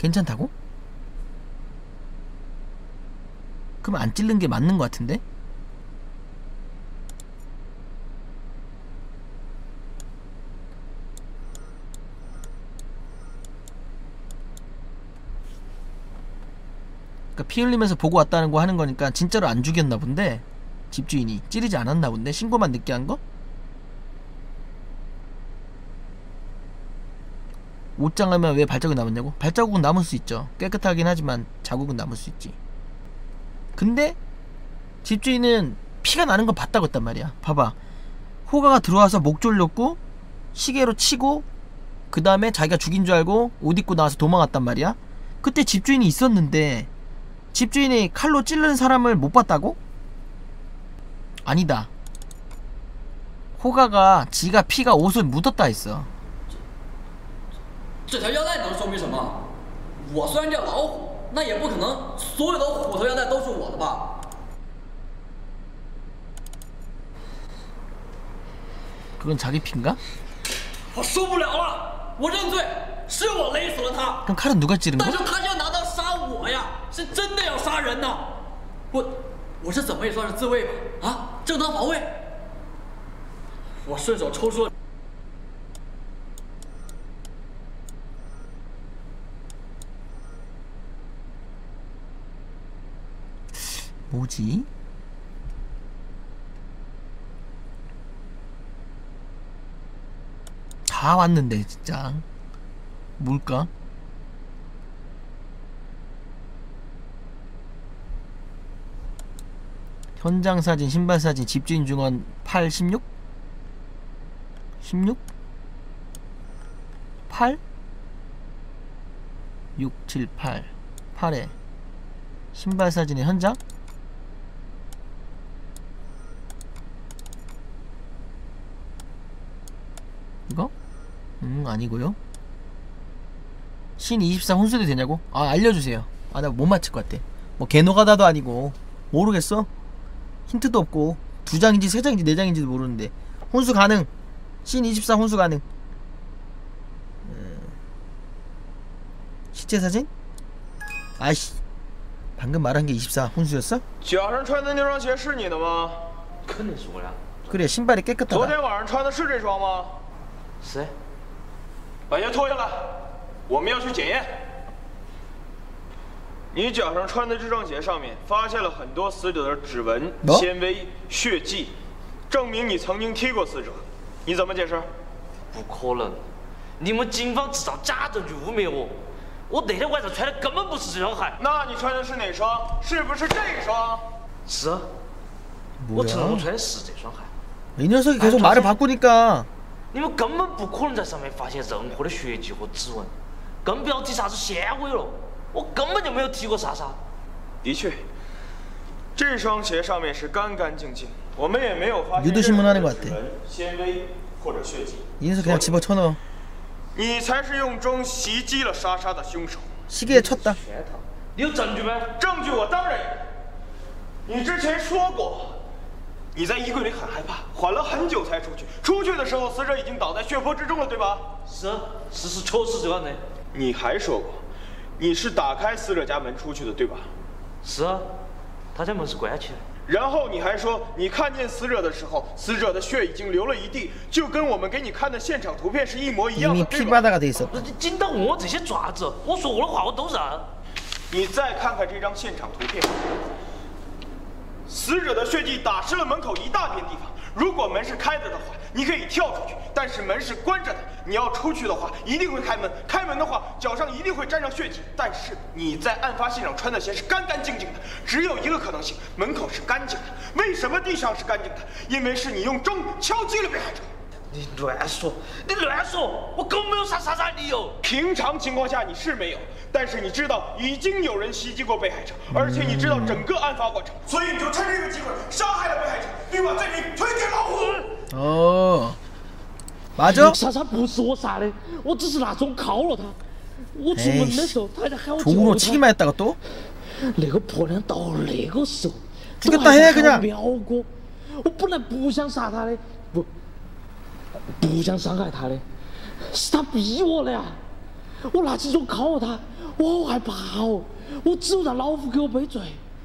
A: 괜찮다고? 그럼 안 찔른 게 맞는 것 같은데? 그러니까 피 흘리면서 보고 왔다는 거 하는 거니까 진짜로 안 죽였나 본데 집주인이 찌르지 않았나 본데 신고만 늦게 한 거? 옷장 하면 왜 발자국이 남았냐고? 발자국은 남을 수 있죠. 깨끗하긴 하지만 자국은 남을 수 있지. 근데 집주인은 피가 나는 거 봤다고 했단 말이야. 봐봐. 호가가 들어와서 목 졸렸고 시계로 치고 그 다음에 자기가 죽인 줄 알고 옷 입고 나와서 도망갔단 말이야. 그때 집주인이 있었는데 집주인이 칼로 찌르는 사람을 못 봤다고? 아니다. 호가가 지가 피가 옷을 묻었다 했어
J: 这条腰带能说明什么？我虽然叫老虎，那也不可能所有的虎头腰带都是我的吧？
A: 그건 자기 피인가?
J: 我受不了了，我认罪，是我勒死了他。
A: 그럼 칼은 누가 찌른
J: 但
A: 거?
J: 是他要拿刀杀我呀，是真的要杀人呐！我我这怎么也算是自卫吧？啊，正当防卫。我顺手抽出了。
A: 뭐지? 다 왔는데 진짜 뭘까? 현장 사진, 신발 사진, 집주인 중원 8, 16? 16? 8? 6, 7, 8 8에 신발 사진의 현장? 이거? 음 아니고요. 신 24 혼수대 되냐고? 아 알려주세요. 아 나 못 맞힐 것 같아. 뭐 개노가다도 아니고. 모르겠어? 힌트도 없고. 두 장인지 세 장인지 네 장인지도 모르는데. 혼수 가능. 신 24 혼수 가능. 음. 실제 사진? 아이씨. 방금 말한 게 24 혼수였어? 그래 신발이 깨끗하다.
B: 把鞋脱下来，我们要去检验。你脚上穿的这双鞋上面发现了很多死者的指纹、
A: 哦
B: 纤维、血迹，证明你曾经踢过死者。你怎么解释？
E: 不可能！你们警方制造假证据污蔑我，我那天晚上穿的根本不是这双鞋。
B: 那你穿的是哪双？是不是这双？
E: 是啊，我承认我
A: 뭐야
E: 穿的是这双鞋。
A: 이 녀석이 계속 말을 바꾸니까
E: 你们根本不可能在上面发现任何的血迹和指纹，更不要提啥子纤维了。我根本就没有提过莎莎。
B: 的确，这双鞋上面是干干净净，我们也没有发现任何指纹、纤维或者血迹。
A: 你是给他鸡巴穿了？
B: 你才是用钟袭击了莎莎的凶手。
A: 袭击错的。
E: 你有证据没？
B: 证据我当然有。你之前说过，你在衣柜里很害怕，缓了很久才出去。出去的时候，死者已经倒在血泊之中了，对吧？
E: 是，只是错失者呢。
B: 你还说过，你是打开死者家门出去的，对吧？
E: 是啊，他家门是关起的。
B: 然后你还说，你看见死者的时候，死者的血已经流了一地，就跟我们给你看的现场图片是一模一样的，
A: 你批判那个对手，那
E: 你惊到我这些爪子，我说过的话我都认。
B: 你再看看这张现场图片，死者的血迹打湿了门口一大片地方。如果门是开着的话，你可以跳出去；但是门是关着的，你要出去的话，一定会开门。开门的话，脚上一定会沾上血迹。但是你在案发现场穿的鞋是干干净净的，只有一个可能性：门口是干净的。为什么地上是干净的？因为是你用钟敲击了被害者。
E: 你乱说！你乱说！我根本没有杀莎莎理由。
B: 平常情况下你是没有，但是你知道已经有人袭击过被害者，而且你知道整个案发过程，所以你就趁这个机会杀害了被害者，并把罪名推给老虎。
A: 哦，马总，
E: 莎莎不是我杀的，我只是拿砖敲了他。我出门的时候，他还在喊我。
A: 出门请买个多。
E: 那个婆娘到那个时候，
A: 这个大还敢喊
E: 表哥？我本来不想杀他的，不。不想伤害她的，是她逼我的呀。我拿起钟铐了她，我好害怕哦。我只有让老虎给我背罪。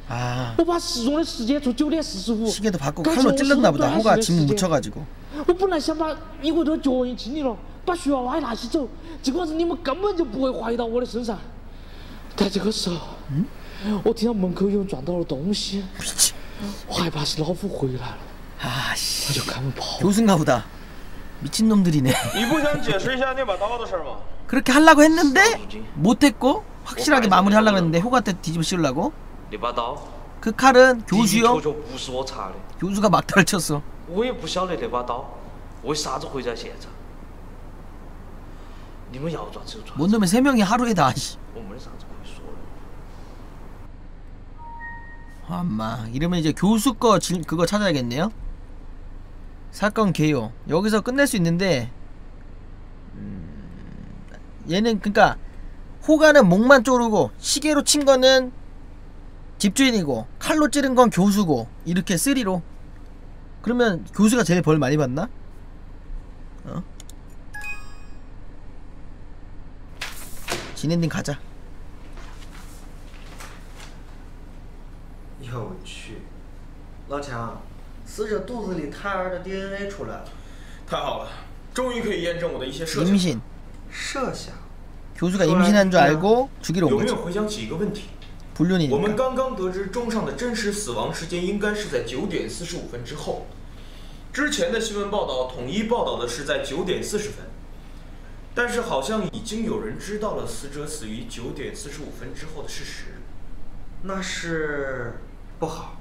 A: 아
E: 我把时钟的时间从九点四十五
A: 시계도 바꾸고 칼로 찔렀나 보다 호가 지문 묻혀가지고
E: 我本来想把衣柜头的脚印清理了，把雪娃娃也拿起走，结果是你们根本就不会怀疑到我的身上。在这个时候，我听到门口有人撞到了东西，我害怕是老虎回来了，
A: 아씨
E: 我就开门跑。
A: 교수인가 보다 미친놈들이네. 그렇게 하려고 했는데 못했고 확실하게 마무리하려고 했는데 효과한테 뒤집어 씌우려고. 그 칼은 교수요. 교수가 막타를 쳤어 뭔 놈의 세 명이 하루에 다 아마 이러면 이제 교수 거 그거 찾아야겠네요. 사건 개요 여기서 끝낼 수 있는데 음, 얘는 그니까 호가는 목만 조르고 시계로 친 거는 집주인이고 칼로 찌른 건 교수고 이렇게 쓰리로 그러면 교수가 제일 벌 많이 받나? 어? 진엔딩 가자
D: 有趣，老强， 死者肚子里胎儿的 DNA 出来了，
B: 太好了，终于可以验证我的一些设想。
A: 임신
D: 设想。
A: 교수가 임신한 줄 알고 죽이러
B: 有
A: 온
B: 没有
A: 거지
B: 回想起一个问题？我
A: 불륜이니까
B: 们刚刚得知钟上的真实死亡时间应该是在九点四十五分之后，之前的新闻报道统一报道的是在九点四十分，但是好像已经有人知道了死者死于九点四十五分之后的事实。
D: 那是不好，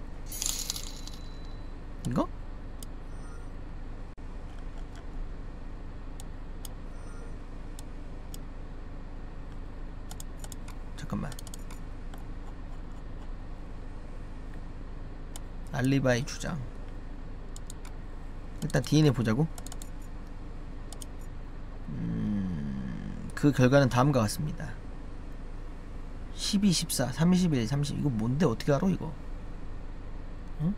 A: 이거? 잠깐만. 알리바이 주장. 일단 DNA 보자고. 음, 그 결과는 다음과 같습니다. 12, 14, 31, 30 이거 뭔데? 어떻게 알아 이거? 응?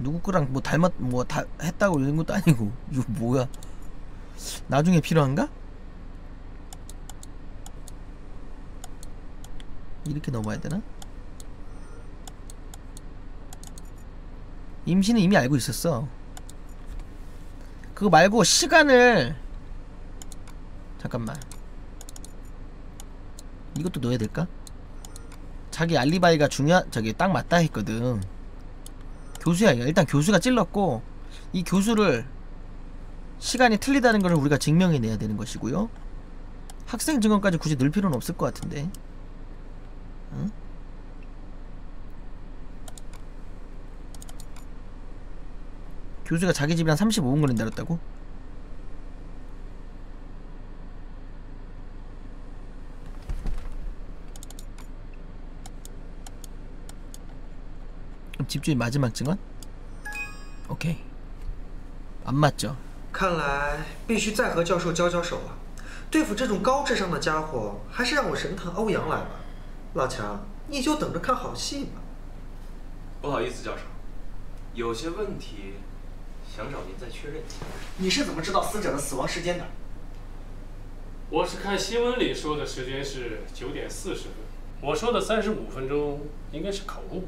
A: 누구 거랑 뭐 닮았 뭐 다 했다고 이런 것도 아니고 이거 뭐야 나중에 필요한가? 이렇게 넘어야 되나? 임신은 이미 알고 있었어. 그거 말고 시간을 잠깐만. 이것도 넣어야 될까? 자기 알리바이가 중요한 저기 딱 맞다 했거든. 교수야. 일단 교수가 찔렀고 이 교수를 시간이 틀리다는 것을 우리가 증명해내야 되는 것이고요. 학생 증언까지 굳이 넣을 필요는 없을 것 같은데. 응? 교수가 자기 집이랑 35분 걸린다 그랬다고? 집주인 마지막 증언? 오케이 안 맞죠?
D: 看来必须再和教授交交手了。对付这种高智商的家伙，还是让我神探欧阳来吧。老强，你就等着看好戏吧。
K: 不好意思，教授，有些问题想找您再确认一下。
D: 你是怎么知道死者的死亡时间的？
L: 我是看新闻里说的时间是九点四十分，我说的三十五分钟应该是口误。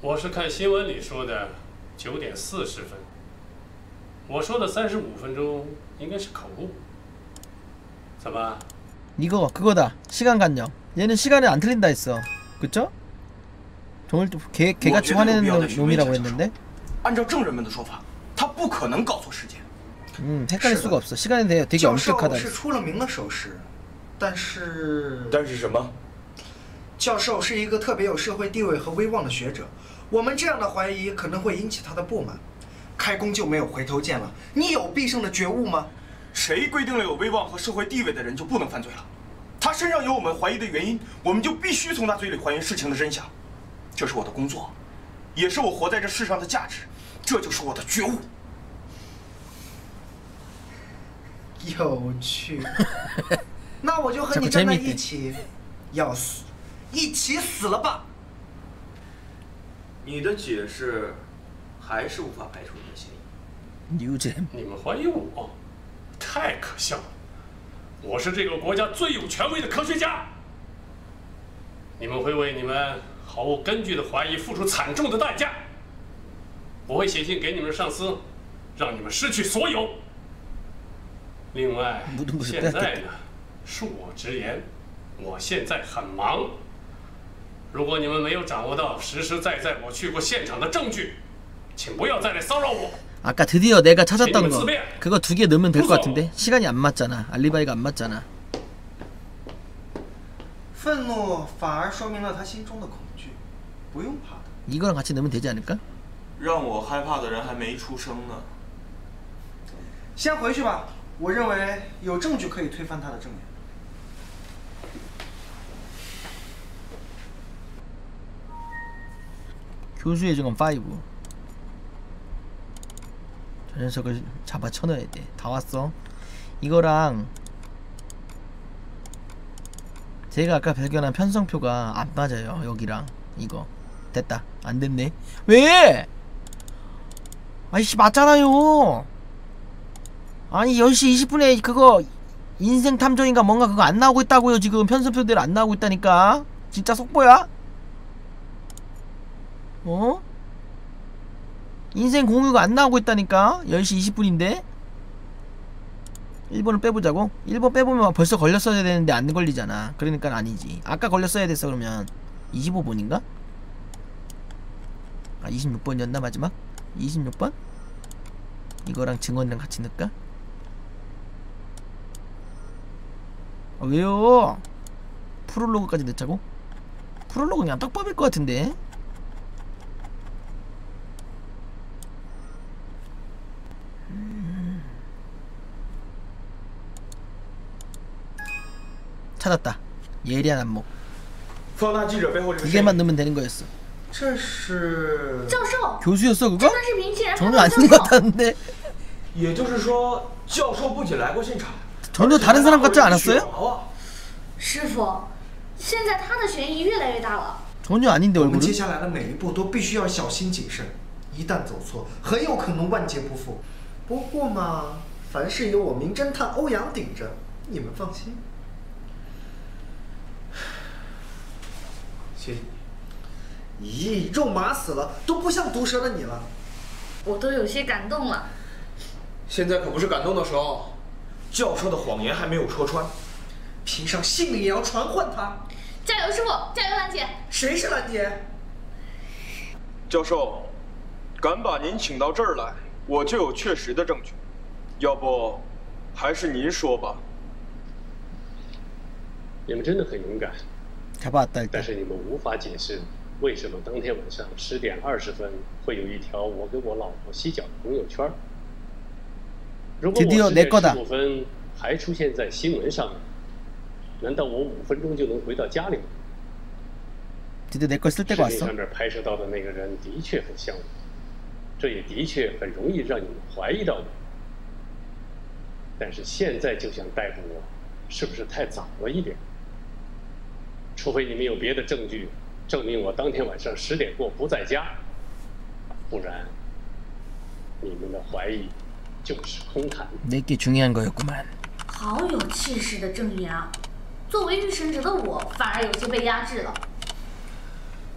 L: 我是看新闻里说的九点四十分，我说的三十五分钟应该是口误。怎么？
A: 이거 그거다. 시간 간정. 얘는 시간이 안 틀린다 했어. 그쵸? 정말 개 개같이 화내는 놈이라고 했는데.
B: 按照证人们的说法，他不可能搞错时间。
A: 음 헷갈릴 수가 없어. 시간에 대해 되게
D: 教授
A: 엄격하다.
D: 是出了名的守时，但是
K: 但是什么？
D: 教授是一个特别有社会地位和威望的学者， 我们这样的怀疑可能会引起他的不满，开弓就没有回头箭了。你有必胜的觉悟吗？
B: 谁规定了有威望和社会地位的人就不能犯罪了？他身上有我们怀疑的原因，我们就必须从他嘴里还原事情的真相。这是我的工作，也是我活在这世上的价值，这就是我的觉悟。
D: 有趣，那我就和你站在一起，要死，一起死了吧！
K: 你的解释还是无法排除你的嫌疑。
L: 你们怀疑我，太可笑了！我是这个国家最有权威的科学家。你们会为你们毫无根据的怀疑付出惨重的代价。我会写信给你们的上司，让你们失去所有。另外，现在呢，恕我直言，我现在很忙。如果你们没有掌握到实实在在我去过现场的证据，请不要再来骚扰我。
A: 아까 드디어 내가 찾았던 거 그거 두 개 넣으면 될 것 같은데 시간이 안 맞잖아 알리바이가 안 맞잖아
D: 愤怒反而说明了他心中的恐惧，不用怕的。
A: 이거랑 같이 넣으면 되지 않을까?
B: 让我害怕的人还没出生呢。
D: 先回去吧，我认为有证据可以推翻他的证言。
A: 교수의 증언 5. 저 녀석을 잡아 쳐넣어야 돼. 다 왔어. 이거랑 제가 아까 발견한 편성표가 안 맞아요. 여기랑 이거 됐다. 안 됐네. 왜? 아이씨 맞잖아요. 아니 10시 20분에 그거 인생 탐정인가 뭔가 그거 안 나오고 있다고요. 지금 편성표대로 안 나오고 있다니까. 진짜 속보야? 어? 인생 공유가 안 나오고 있다니까 10시 20분인데 1번을 빼보자고? 1번 빼보면 벌써 걸렸어야 되는데 안 걸리잖아 그러니까 아니지 아까 걸렸어야 됐어 그러면 25번인가? 아 26번이었나 마지막? 26번? 이거랑 증언이랑 같이 넣을까? 아 왜요? 프롤로그까지 넣자고? 프롤로그 그냥 떡밥일 것 같은데 찾았다. 예리한 안목. 이게만 넣으면 되는 거였어. 교수였어 그거? 전혀 아닌 것 같았는데.
B: 예,
A: 전혀 다른 사람 같지 아, 않았어요? 전혀 아닌데 얼굴은.
B: 谢谢你。
D: 咦，肉麻死了，都不像毒舌的你了。
C: 我都有些感动了。
B: 现在可不是感动的时候，教授的谎言还没有戳穿，
D: 凭上信命也要传唤他。
C: 加油，师傅！加油，兰姐！
D: 谁是兰姐？
B: 教授，敢把您请到这儿来，我就有确实的证据。要不，还是您说吧。
M: 你们真的很勇敢。
A: 害怕。
M: 但是你们无法解释为什么当天晚上十点二十分会有一条我跟我老婆洗脚的朋友圈。如果我十点十五分还出现在新闻上面，难道我五分钟就能回到家里吗？视上面拍摄到的那个人的确很像我，这也的确很容易让你们怀疑到我。但是现在就想逮捕我，是不是太早了一点？除非你们有别的证据证明我当天晚上十点过不在家，不然你们的怀疑就是空谈。
A: 내게 중요한 거였구만
C: 好有气势的证言啊！作为预审者的我，反而有些被压制了。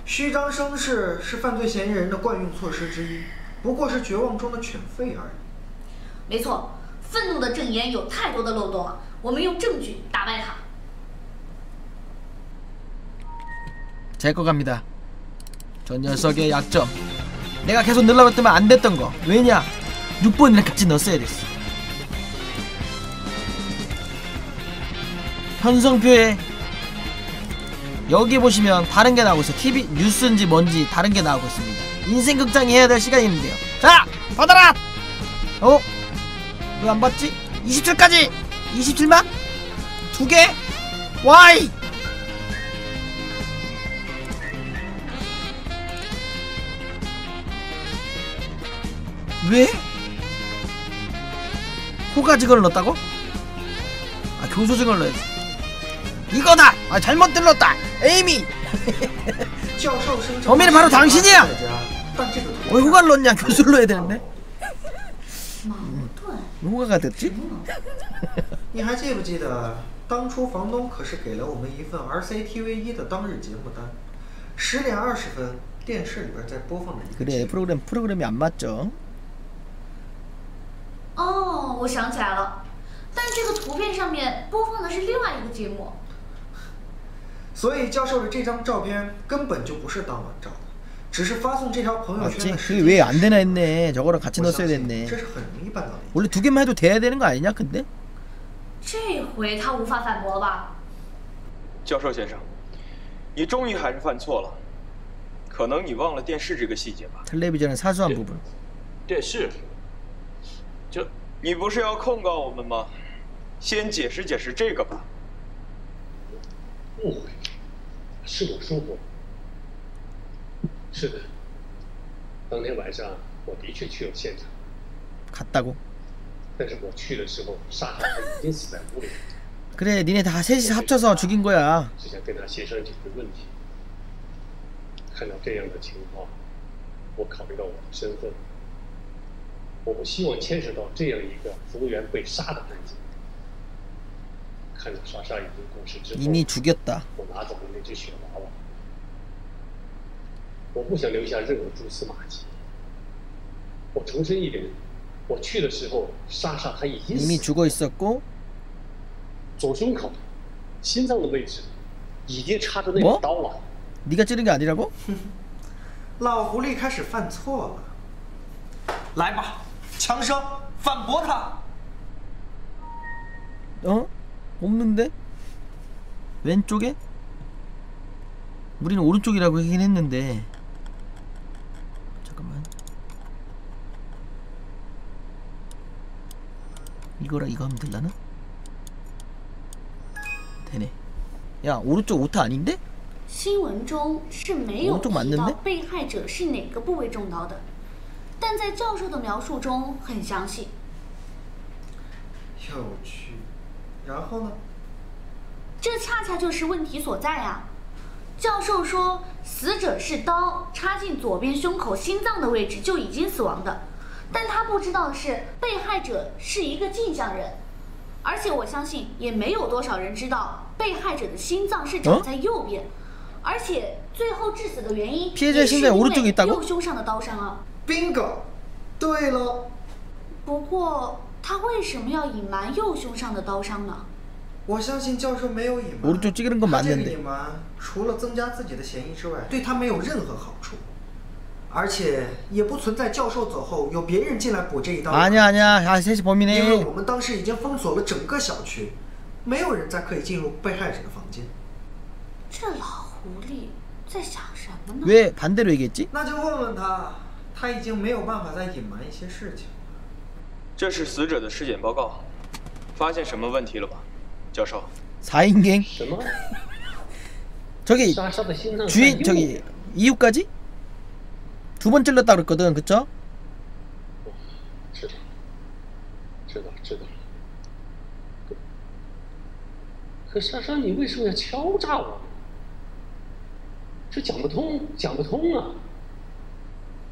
D: 虚张声势是犯罪嫌疑人的惯用措施之一，不过是绝望中的犬吠而已。
C: 没错，愤怒的证言有太多的漏洞了，我们用证据打败他。
A: 제거 갑니다. 저 녀석의 약점. 내가 계속 늘려봤더만 안 됐던 거. 왜냐? 6번이랑 같이 넣었어야 됐어. 편성표에 여기 보시면 다른 게 나오고 있어 TV 뉴스인지 뭔지 다른 게 나오고 있습니다. 인생극장이 해야 될 시간이 있는데요. 자 받아라! 어? 왜안 받지? 27까지? 27만? 두 개? 와이 왜? 호가직을 넣었다고? 아 교수직을 넣어야지 이거다! 아 잘못 들렀다! 에이미!
D: 教授声称
A: 범인은 바로 당신이야!
D: 在家，但这个图
A: 왜 호가를 넣냐 교수를 넣어야 되는데
C: 矛盾？
A: 호가가 됐지?
D: 你还记不记得当初房东可是给了我们一份 RCTV 一的当日节目单？十点二十分，电视里边在播放着一个
A: 그래 프로그램 프로그램이 안 맞죠
C: 哦，我想起来了，但这个图片上面播放的是另外一个节目。
D: 所以教授的这张照片根本就不是当晚照的，只是发送这条朋友圈
A: 맞지?
D: 的时
A: 그게
D: 间
A: 왜 안 되나 했네 저거랑 같이
D: 我
A: 넣었어야
D: 相信
A: 됐네
D: 这是很容易办到的。
A: 원래 두 개만 해도 돼야 되는 거 아니냐 근데?
C: 这回他无法反驳了吧？
B: 教授先生，你终于还是犯错了，可能你忘了电视这个细节吧？
A: 텔레비전의 사소한 부분
M: 电视，这
B: 你不是要控告我们吗？先解释解释这个吧。
M: 误会，是我说过。是的，当天晚上我的确去了现场，
A: 갔다고
M: 但是我去的时候，沙海他已经死在屋里，
A: 그래 니네 다 셋이서 합쳐서 죽인 거야
M: 只想跟他协商解决问题。看到这样的情况，我考虑到我的身份， 我不希望牵扯到这样一个服务员被杀的案件。看到莎莎已经过世之后，
A: 이미 죽였다
M: 我拿走了那只雪娃娃，我不想留下任何蛛丝马迹。我重申一点，我 我去的时候，莎莎她已经
A: 이미
M: 死，
A: 죽어 있었고
M: 左胸口、心脏的位置已经插着那
A: 么
M: 把刀了。
A: 네가 찌른 게 아니라고?
D: 老狐狸开始犯错了。来吧， 强生，反驳他。
A: 어? 없는데? 왼쪽에? 우리는 오른쪽이라고 하긴 했는데 잠깐만 이거랑 이거 하면 될라나? 되네 야 오른쪽 오타 아닌데?
C: 新闻中是没有
A: 哦这蛮
C: 提到
A: 嫩的
C: 被害者是哪个部位中刀的， 但在教授的描述中很详细。
D: 有趣，然后呢？
C: 这恰恰就是问题所在啊！教授说死者是刀插进左边胸口心脏的位置就已经死亡的，但他不知道的是，被害者是一个镜像人，而且我相信也没有多少人知道被害者的心脏是长在右边，而且最后致死的原因是因为右胸上的刀伤啊。
D: ，bingo，对喽。
C: 不过他为什么要隐瞒右胸上的刀伤呢？
D: 我相信教授没有隐瞒。他这个隐瞒除了增加自己的嫌疑之外，对他没有任何好处，而且也不存在教授走后有别人进来补这一刀。
A: 啊你啊你啊，啊谢。
D: 因为我们当时已经封锁了整个小区，没有人再可以进入被害者的房间。
C: 这老狐狸在想什么呢？
A: 왜반대로얘기했 지？
D: 那就问问他。他已经没有办法再隐瞒一些事情。
F: 这是死者的尸检报告，发现什么问题了吗，教授？
A: 4인갱
M: 什么？
A: 저기
M: 莎莎的心脏
A: 주인
M: 在右
A: 저기 이유까지 두 번 찔렀다 그랬거든 그쵸?
M: 知道，知道，知道。可可莎莎，你为什么要敲诈我？这讲不通，讲不通啊！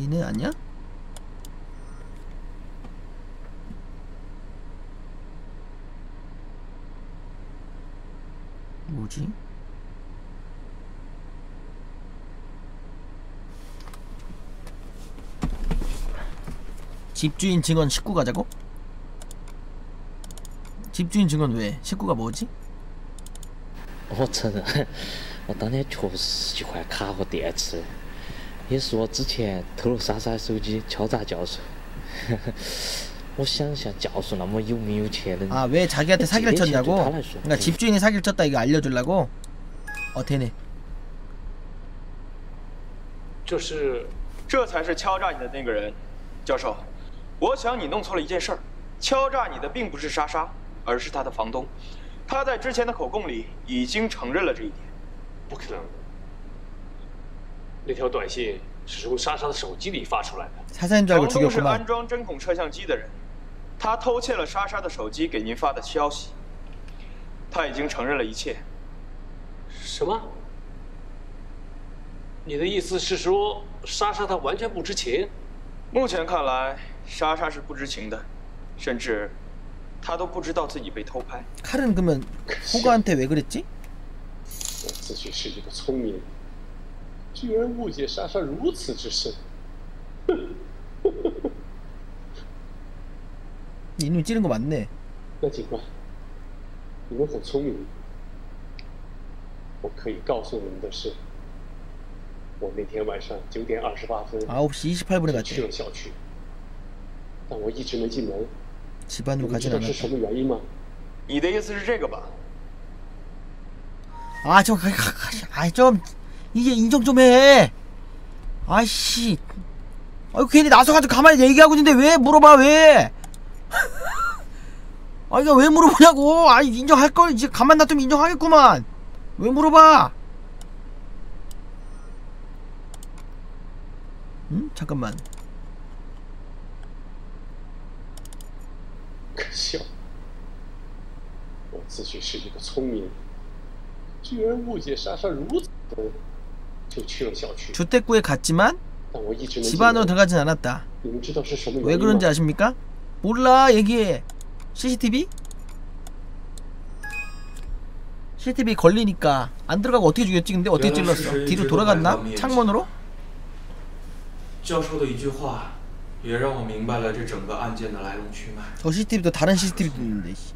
A: B는 아니야? 뭐지? 집주인 증언 19 가자고? 집주인 증언 왜? 19가 뭐지?
E: 我承认，我当天确实喜欢卡和电池， 也是我之前偷了莎莎的手机敲诈教授。我想像教授那么有名有钱的，
A: 아 왜 자기한테 사기를
E: 这点钱对
A: 쳤냐고?
E: 他来说
A: 그러니까 집주인이 사기를 쳤다 이거 알려주려고? 어 되네
M: 这是
F: 这才是敲诈你的那个人，教授。我想你弄错了一件事儿，敲诈你的并不是莎莎，而是他的房东。他在之前的口供里已经承认了这一点。
M: 不可能。 那条短信是从莎莎的手机里发出来的。
A: 사사인 줄 알고
F: 房东是安
A: 죽였구만
F: 装针孔摄像机的人，他偷窃了莎莎的手机给您发的消息。他已经承认了一切。
M: 什么？你的意思是说，莎莎她完全不知情？
F: 目前看来，莎莎是不知情的，甚至她都不知道自己被偷拍。
A: 칼은 그러면 호가한테 왜 그랬지?
M: 我自诩是一个聪明人， 居然误解莎莎如此之深。
A: 이놈 찌른 거 맞네
M: 那警官，你们很聪明。我可以告诉你们的是，我那天晚上九点二十八分
A: 9시 28분에
M: 就去
A: 갔대
M: 了小区，但我一直没进门。
A: 집 안으로
M: 你们知
A: 가진
M: 道是什
A: 않았다
M: 么原因吗？
F: 你的意思是这个吧？
A: 아저 아이 좀 이게 인정 좀 해. 아이씨. 아이 괜히 나서가지고 가만히 얘기하고 있는데 왜 물어봐 왜? 아 이거 왜 물어보냐고? 아이 인정할 걸 이제 가만 놔두면 인정하겠구만. 왜 물어봐? 음 잠깐만.
M: 그시오. 我自诩是一个聪明人，居然误解莎莎如此。
A: 주택구에 갔지만
M: 但我一直没
A: 집
M: 进
A: 안으로
M: 门
A: 들어가진 않았다.
M: 你们知道是什么
A: 왜
M: 原因
A: 그런지
M: 吗？
A: 아십니까? 몰라 얘기해. CCTV? CCTV 걸리니까 안 들어가고 어떻게 죽였지? 근데 어떻게
B: 연락
A: 찔렀어?
B: 시간이
A: 뒤로
B: 지금
A: 돌아갔나?
B: 많이
A: 창문으로?
B: 教授的一句话，也让我明白了这整个案件的来龙去脉。
A: 저 CCTV도 다른 CCTV도 있는데. 씨.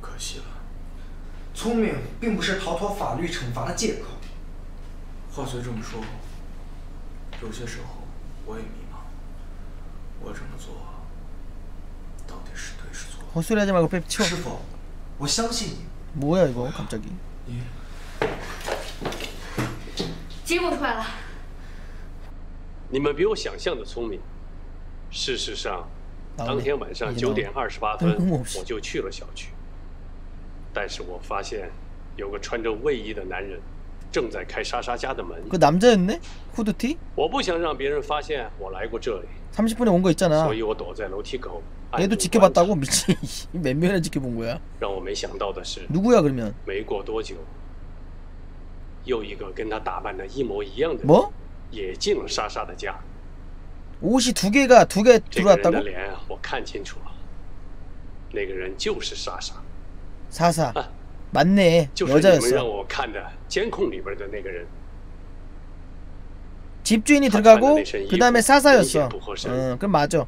B: 可惜了，
D: 聪明并不是逃脱法律惩罚的借口。
B: 话虽这么说，有些时候我也迷茫，我这么做到底是对是错？
A: 헛소리하지 말고 빼 치워.
D: 师傅，我相信你。
A: 뭐야 이거 갑자기?
B: 你
C: 结果出来了，
M: 你们比我想象的聪明。事实上，当天晚上九点二十八分，我就去了小区。但是我发现有个穿着卫衣的男人 正在开莎莎家的门。
A: 그 남자였네? 후드티?
M: 我不想让别人发现我来过这里，
A: 30분에 온 거 있잖아.
M: 所以我躲在楼梯口。暗
A: 얘도
M: 中
A: 지켜봤다고 미친. 몇 명이나 지켜본 거야?
M: 让我没想到的是，
A: 누구야 그러면?
M: 没过多久，又一个跟他打扮的一模一样的人
A: 뭐?
M: 也进了莎莎的家。
A: 옷이 두 개가 두 개
M: 这个人的
A: 들어왔다고?
M: 脸我看清楚了，那个人就是莎莎，
A: 사사. 맞네 여자였어 집주인이 들어가고 그 다음에 사사였어 응 그럼 맞아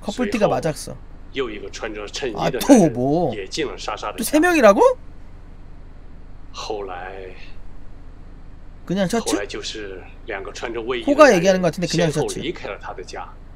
A: 커플티가 맞았어 아또 뭐? 또 세 명이라고? 그냥 셔츠? 호가 얘기하는 것 같은데 그냥 셔츠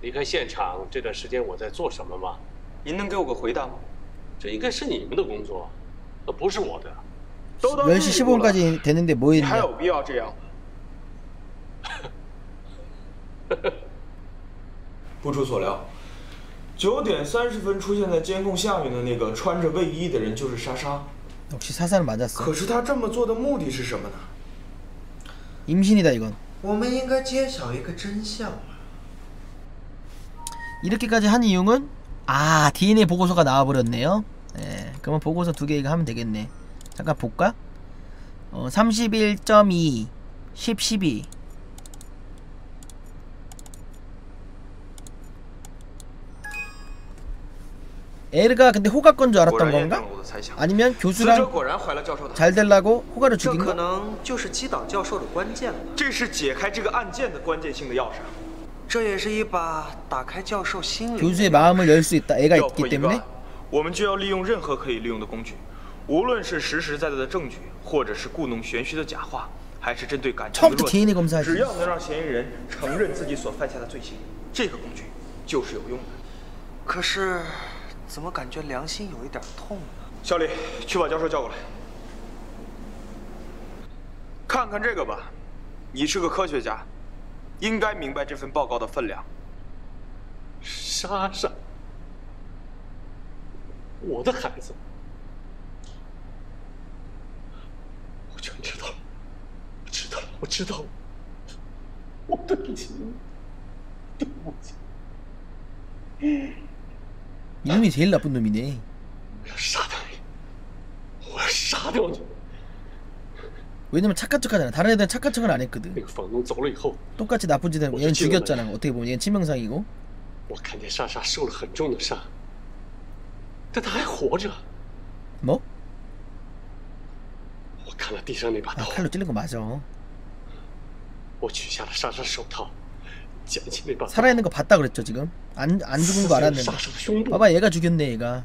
M: 离开现场这段时间我在做什么吗？
F: 您能给我个回答吗？
M: 这应该是你们的工作，呃，不是我的。
F: 都到这
A: 10시
F: 一步了，
A: 15분까지 됐는데 뭐
F: 你还
A: 했냐?
F: 有必要这样吗？不出所料，九点三十分出现在监控下面的那个穿着卫衣的人就是莎莎。
A: 역시 사사는 맞았어.
F: 可是他这么做的目的是什么呢？
A: 임신이다 이건.
D: 我们应该揭晓一个真相啊！
A: 이렇게까지 한 이유는 아 DNA 보고서가 나와버렸네요 예, 그러면 보고서 두 개가 하면 되겠네 잠깐 볼까? 어, 31.2 10, 12 에르가 근데 호가 건 줄 알았던 건가? 아니면 교수랑 잘 될라고 호가를 죽인 거?
F: 这
D: 也是一把打开教授心灵
A: 的钥
F: 匙。我们就要利用任何可以利用的工具，无论是实实在在的证据，或者是故弄玄虚的假话，还是针对感情的弱点，只要能让嫌疑人承认自己所犯下的罪行，这个工具就是有用的。
D: 可是，怎么感觉良心有一点痛呢？
F: 小李，去把教授叫过来，看看这个吧。你是个科学家，应该明白这份报告的分量。
M: 莎莎，我的孩子，我全知道了，我知道了，我知道了，我对不起你，对不起。
A: 你对不起了，不对不起。
M: 我要杀掉你！我要杀掉你！
A: 왜냐면 착한 척하잖아. 다른 애들은 착한 척을 안 했거든.
M: 那个房东走了以后，
A: 똑같이 나쁜 짓 하고 얘는 죽였잖아. 어떻게 보면 얘는 치명상이고.
M: 我看见莎莎受了很重的伤，但她还活着。
A: 뭐?
M: 我看了地上那把
A: 아,
M: 刀，
A: 칼로 찔린 거 맞아.
M: 我取下了莎莎手套，捡起那把刀
A: 살아있는 거 봤다 그랬죠 지금? 안, 안 죽은 거 알았는데.
M: 杀手的胸部。
A: 봐봐 얘가 죽였네 얘가.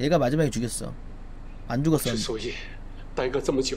A: 얘가 마지막에 죽였어. 안 죽었어.
M: 之所以耽搁这么久，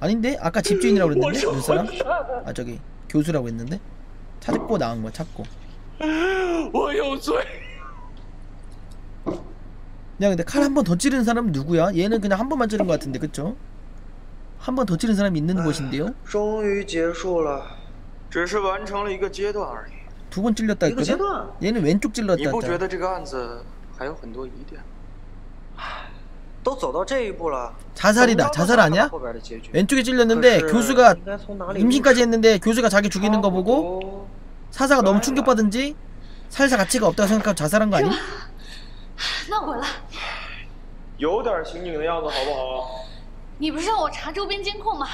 A: 아닌데 아까 집주인이라고 그랬는데 눈사람 아 저기 교수라고 했는데 찾고 나온 거야 찾고
M: 我有罪。
A: 야 근데 칼 한 번 더 찌른 사람은 누구야? 얘는 그냥 한 번만 찌른 것 같은데 그쵸? 한 번 더 찌른 사람이 있는 곳인데요?
D: 终于结束了。
F: 只是完成了一个阶段而已。
A: 두 번 찔렸다
D: 이거
A: 했거든?
D: 제발.
A: 얘는 왼쪽
F: 你
A: 찔렀다
F: 不觉
A: 했잖아 자살이다
D: 怎么着都
A: 자살
D: 想看到
A: 아니야?
D: 后边的结局。
A: 왼쪽에 찔렸는데
D: 可是
A: 교수가
D: 应该从哪里
A: 임신까지 했는데 교수가 자기 죽이는 거 보고
D: 哦
A: 사사가 너무 충격받은지 살사 가치가 없다고 생각하고 자살한 거 아니?
C: 那我了，
F: 有点刑警的样子，好不好？
C: 你不是让我查周边监控吗？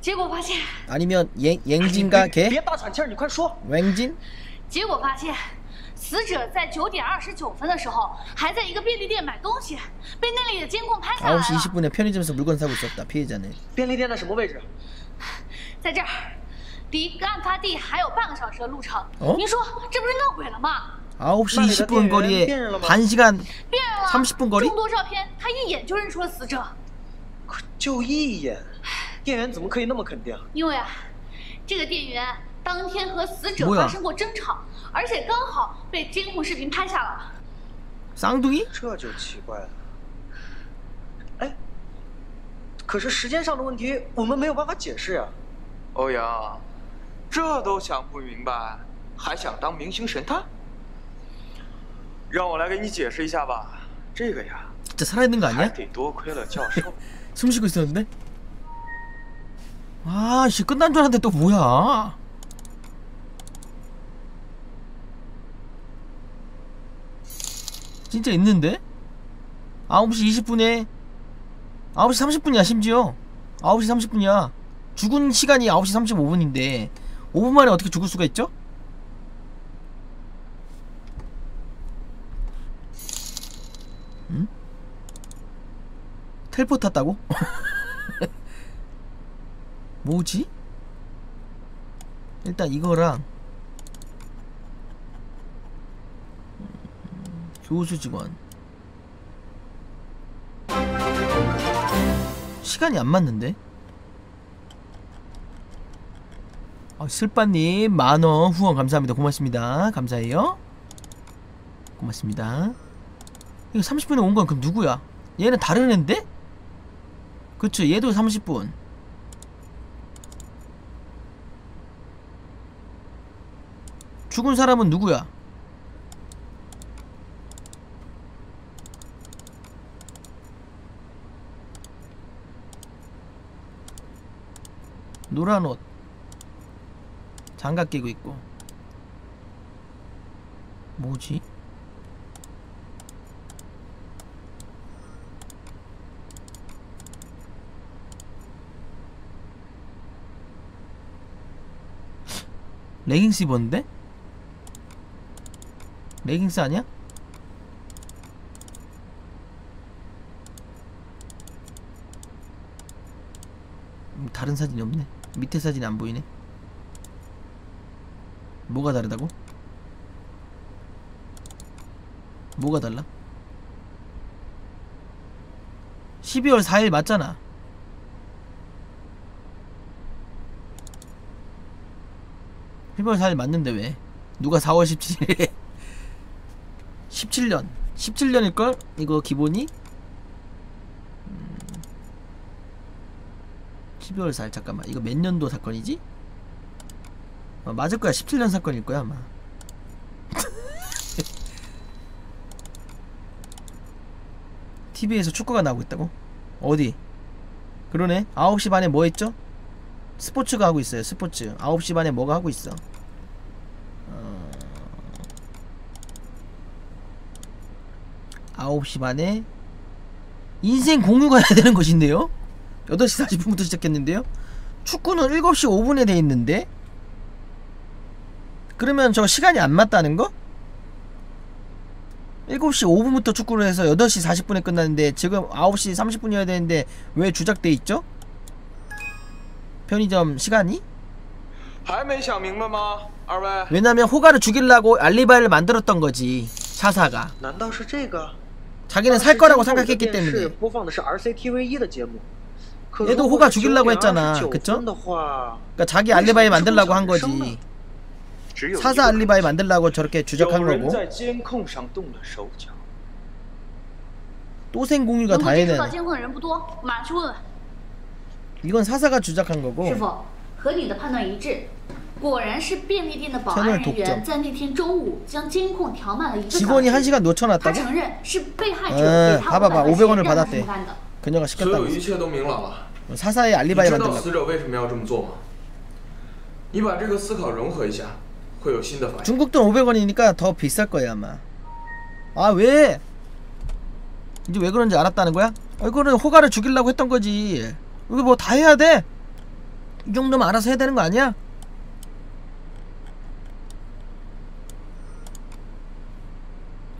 C: 结果发现，
A: 아니면 행, 앵진가 걔?
D: 别大喘气儿，你快说。
A: 웽진?
C: 结果发现， 死者在九点二十九分的时候还在一个便利店买东西，被那里的监控拍下来
A: 9시
C: 了。
A: 20분에 편의점에서 물건 사고 있었다 피해자는
D: 便利店在什么位置？
C: 在这儿，离案发地还有半个小时的路程。
A: 哦
C: 您说这不是闹鬼了吗？
A: 9시
D: 那你的
A: 20분
D: 店员
A: 거리에
D: 辨认了吗？
A: 반시간
C: 辨认了
A: 30분 거리?
C: 众多照片，他一眼就认出了死者。
D: 就一眼，店员怎么可以那么肯定？
C: 因为啊，这个店员 当天和死者
A: 뭐야
C: 发生过争吵，而且刚好被监控视频拍下了。
A: 쌍둥이?
D: 这就奇怪了。哎，可是时间上的问题，我们没有办法解释呀、
F: 欧阳，这都想不明白，还想当明星神探？让我来给你解释一下吧。这个呀，
A: 진짜 살아있는 거
F: 还
A: 아니야?
F: 得多亏了教授。
A: 숨 쉬고 있었는데? 아씨 끝난 줄 알았는데 또 뭐야 진짜 있는데? 9시 20분에 9시 30분이야 심지어 9시 30분이야 죽은 시간이 9시 35분인데 5분 만에 어떻게 죽을 수가 있죠? 응? 텔포 탔다고? 뭐지? 일단 이거랑 교수 직원 시간이 안 맞는데? 아, 슬빠님 만원 후원 감사합니다 고맙습니다 감사해요 고맙습니다 이거 30분에 온 건 그럼 누구야? 얘는 다른 앤데? 그쵸 얘도 30분 죽은 사람은 누구야? 노란 옷 장갑 끼고 있고 뭐지? 레깅스 입었는데? 레깅스 아니야? 음, 다른 사진이 없네 밑에 사진이 안 보이네 뭐가 다르다고? 뭐가 달라? 12월 4일 맞잖아 (12월 4일) 맞는데 왜 누가 4월 17일에 17년 17년일걸? 이거 기본이? 12월 4일 잠깐만 이거 몇 년도 사건이지? 어, 맞을 거야 17년 사건일 거야 아마 TV에서 축구가 나오고 있다고? 어디? 그러네 9시 반에 뭐 했죠? 스포츠가 하고 있어요 스포츠 9시 반에 뭐가 하고 있어 어... 9시 반에 인생 공유가 해야 되는 것인데요 8시 40분부터 시작했는데요 축구는 7시 5분에 돼 있는데 그러면 저 시간이 안 맞다는 거? 7시 5분부터 축구를 해서 8시 40분에 끝나는데 지금 9시 30분이어야 되는데 왜 주작돼 있죠? 편의점 시간이? 왜냐면 호가를 죽이려고 알리바이를 만들었던 거지 사사가 자기는 살 거라고 생각했기 때문에 얘도 호가 죽이려고 했잖아. 그쵸? 그니까 자기 알리바이 만들라고 한 거지. 사사 알리바이 만들라고 저렇게 주작한 거고. 또 생공유가 다 해내. 이건 사사가 주작한 거고. 채널 독점. 직원이 1시간 놓쳐놨다고? 응, 봐봐봐. 500원을 받았대. 그녀가
B: 所有
A: 시켰다고
B: 一
A: 했어
B: 切都明朗了。
A: 사사의
B: 你
A: 알리바이
B: 知道
A: 만들려고
B: 死者为什么要这么做吗？你把这个思考融合一下，会有新的反应。
A: 중국 돈 500원이니까 더 비쌀 거야 아마 아 왜? 이제 왜 그런지 알았다는 거야? 아, 이거는 호가를 죽이려고 했던 거지 이거 뭐 다 해야 돼? 이 정도면 알아서 해야 되는 거 아니야?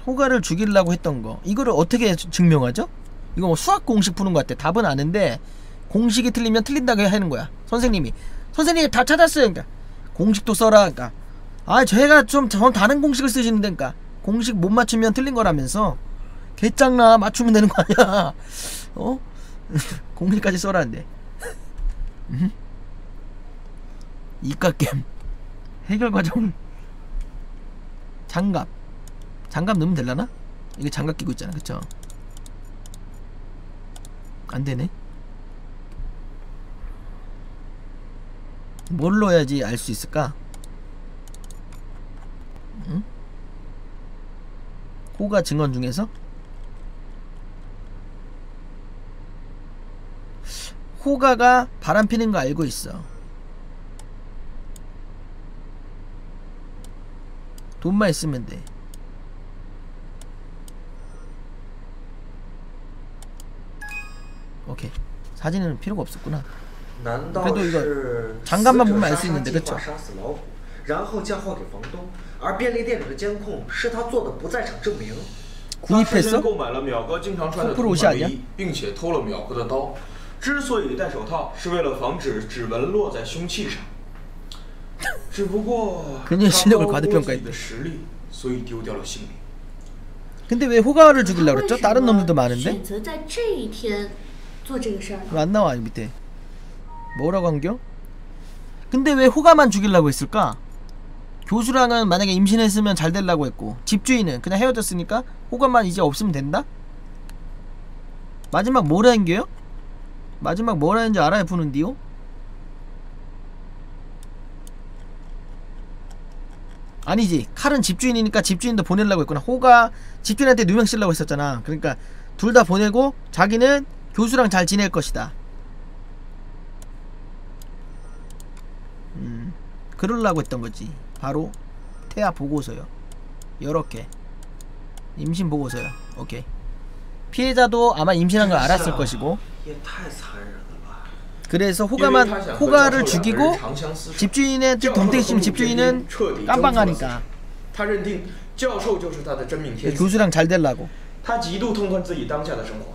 A: 호가를 죽이려고 했던 거 이거를 어떻게 주- 증명하죠? 이거 뭐 수학 공식 푸는 것 같아. 답은 아는데 공식이 틀리면 틀린다고 하는 거야. 선생님이. 선생님 다 찾았어요 그러니까. 공식도 써라 그러니까. 아 제가 좀 전 다른 공식을 쓰시는데 그러니까. 공식 못 맞추면 틀린 거라면서 개짱나 맞추면 되는 거 아니야? 어? 공식까지 써라는데. 음? 이과겜 해결 과정. 장갑. 장갑 넣으면 될라나? 이게 장갑 끼고 있잖아 그쵸? 안되네 뭘 넣어야지 알 수 있을까? 응? 호가 증언 중에서? 호가가 바람 피는 거 알고 있어 돈만 있으면 돼 오케이 사진은 필요가 없었구나
D: 难道
A: 그래도 이거
D: 是
A: 장갑만
D: 死者
A: 보면
D: 杀
A: 알 수
D: 杀
A: 있는데
D: 计
A: 그쵸?
D: 划杀死老虎，然后嫁祸给房东，而便利店里的监控是他做的不在场证明。
B: 他事
A: 구입했어?
B: 先购买了淼哥经常穿的
A: 코프로
B: 同
A: 옷이
B: 款
A: 아니야
B: 卫衣，并且偷了淼哥的刀。之所以戴手套，是为了防止指纹落在凶器上。只不过
A: 그녀의
B: 他
A: 실력을
B: 高估了
A: 과대평가했다
B: 自己的实力，所以丢掉了性命。
A: 근데 왜 호가를 죽이려고
C: 为
A: 그랬죠?
C: 什
A: 다른
C: 么
A: 놈들도 많은데?
C: 选择在这一天做这个事儿呢？
A: 왜 안 나와 이 밑에 뭐라고 한겨? 근데 왜 호가만 죽이려고 했을까? 교수랑은 만약에 임신했으면 잘 되려고 했고 집주인은 그냥 헤어졌으니까 호가만 이제 없으면 된다? 마지막 뭐라 한겨요? 마지막 뭐라 했는지 알아야 푸는디요? 아니지 칼은 집주인이니까 집주인도 보내려고 했구나 호가 집주인한테 누명 쓰려고 했었잖아 그러니까 둘 다 보내고 자기는 교수랑 잘 지낼 것이다 음 그러려고 했던 거지 바로 태아 보고서요 요렇게 임신 보고서요 오케이 피해자도 아마 임신한 걸 알았을 것이고
D: 也太残忍了吧！
A: 그래서
B: 因为
A: 호가만
B: 他想和
A: 호가를
B: 教授两个
A: 죽이고
B: 人长相厮守
A: 집주인의
B: 教授的
A: 동택심
B: 公主
A: 집주인은
B: 彻底征服了
A: 깜빵가니까
B: 他认定教授就是他的真命天子。
A: 교수랑 잘 되려고
B: 他极度痛恨自己当下的生活，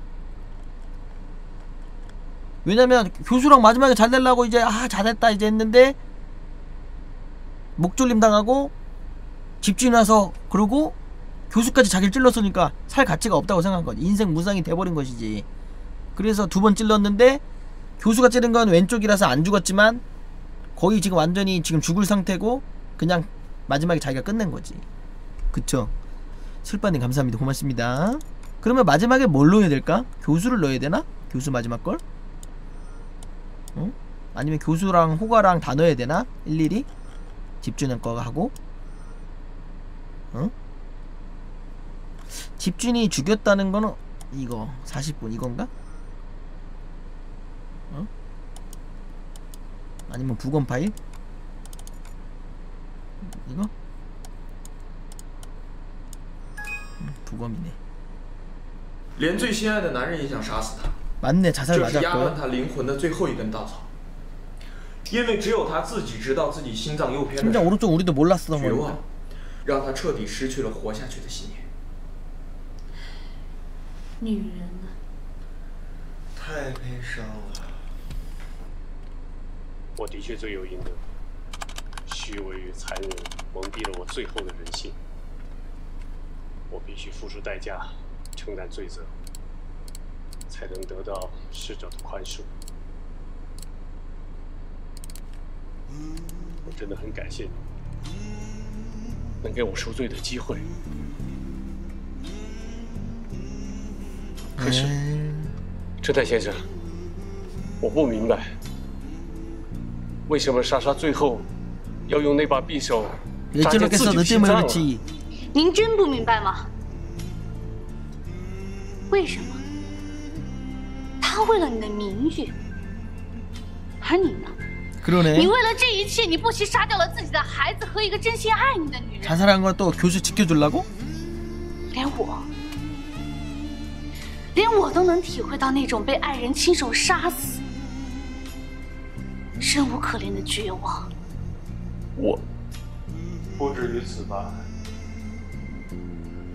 A: 왜냐면 교수랑 마지막에 잘 되려고 이제 아 잘했다 이제 했는데 목졸림 당하고 집주인 와서 그러고 교수까지 자기를 찔렀으니까 살 가치가 없다고 생각한 거지 인생 무상이 돼버린 것이지 그래서 두 번 찔렀는데 교수가 찌른 건 왼쪽이라서 안 죽었지만 거의 지금 완전히 지금 죽을 상태고 그냥 마지막에 자기가 끝낸 거지 그쵸 슬빠님 감사합니다 고맙습니다 그러면 마지막에 뭘 넣어야 될까? 교수를 넣어야 되나? 교수 마지막 걸? 어? 아니면 교수랑 호가랑 다 넣어야 되나? 일일이? 집주인 거가 하고 어? 집주인이 죽였다는 거는 이거 40분 이건가? 어? 아니면 부검 파일? 이거? 음, 부검이네
N: 连最心爱的男人也想杀死他，
A: 맞네 자살
N: 这是压弯
A: 맞았고
N: 他灵魂的最后一根稻草。因为只有他自己知道自己心脏右偏的
A: 심장 오른쪽 우리도 몰랐었던
N: 绝
A: 거니까
N: 望，让他彻底失去了活下去的信念。
C: 女人啊，
O: 太悲伤了。
M: 我的确罪有应得，虚伪与残忍蒙蔽了我最后的人性，我必须付出代价，承担罪责， 才能得到逝者的宽恕。我真的很感谢你能给我赎罪的机会。可是车太先生，我不明白。为什么莎莎最后要用那把匕首砸了自己的心？
C: 您真不明白吗？为什么？他为了你的名誉，而你呢？
A: 그러네
C: 你为了这一切，你不惜杀掉了自己的孩子和一个真心爱你的女人，
A: 자살한 걸 또 교수 지켜주려고?
C: 连我，连我都能体会到那种被爱人亲手杀死、生无可恋的绝望。
M: 我
B: 不至于此吧？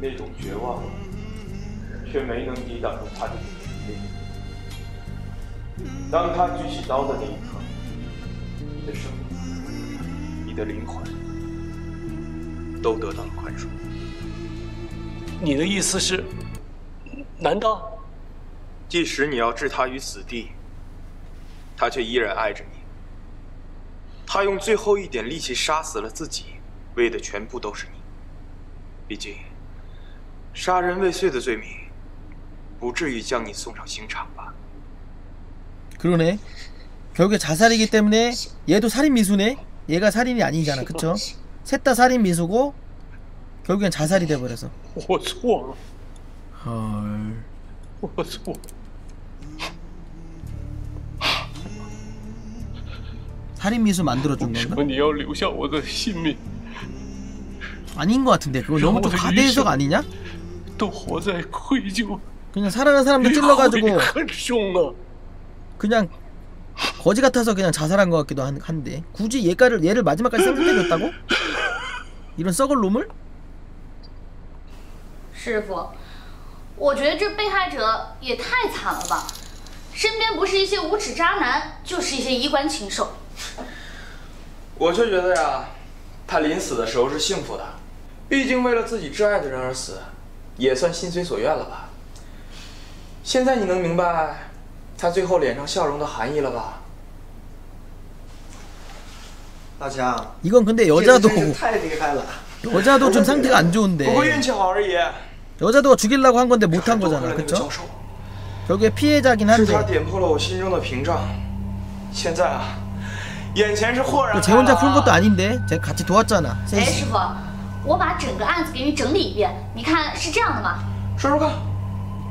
B: 那种绝望，却没能抵挡住他的眼泪。 当他举起刀的那一刻，你的生命，你的灵魂，都得到了宽恕。
M: 你的意思是，难道
B: 即使你要置他于死地，他却依然爱着你。他用最后一点力气杀死了自己，为的全部都是你。毕竟，杀人未遂的罪名，不至于将你送上刑场吧？
A: 그러네. 결국에 자살이기 때문에 얘도 살인 미수네. 얘가 살인이 아니잖아. 그쵸? 셋 다 살인 미수고 결국엔 자살이 돼버려서.
M: 오 소원.
A: 헐.
M: 오 소원.
A: 살인 미수 만들어준 건가? 아닌 것 같은데 그거 너무 좀 과대해석 아니냐? 그냥 살아난 사람들 찔러가지고 그냥 거지 같아서 그냥 자살한 것 같기도 한, 한데 굳이 얘가를 얘를 마지막까지 생각해줬다고? 이런 썩을 놈을?
C: 师傅，我觉得这被害者也太惨了吧！身边不是一些无耻渣男，就是一些衣冠禽兽。
N: 我却觉得呀，他临死的时候是幸福的，毕竟为了自己挚爱的人而死，也算心随所愿了吧。现在你能明白 他最后脸上笑容的含义了吧？
O: 大强，
A: 이건 근데
O: 这个
A: 여자도
O: 真是太厉害了。
A: 여자도 좀 상태가 안
N: 不过运
A: 좋은데
N: 气好而已。
A: 여자도가 죽이려고 한 건데 못한
N: 多亏
A: 거잖아
N: 了那个
A: 그쵸?
N: 教授，
A: 결국에 피해자긴
N: 是他
A: 한데
N: 点破了我心中的屏障。现在啊，眼前是豁然
A: 쟤
N: 开
A: 혼자
N: 朗
A: 푼 것도
N: 啊。
A: 아닌데 쟤 같이 도왔잖아
C: 哎，
A: 셋이
C: 师傅，我把整个案子给你整理一遍，你看是这样的吗？
N: 说说看。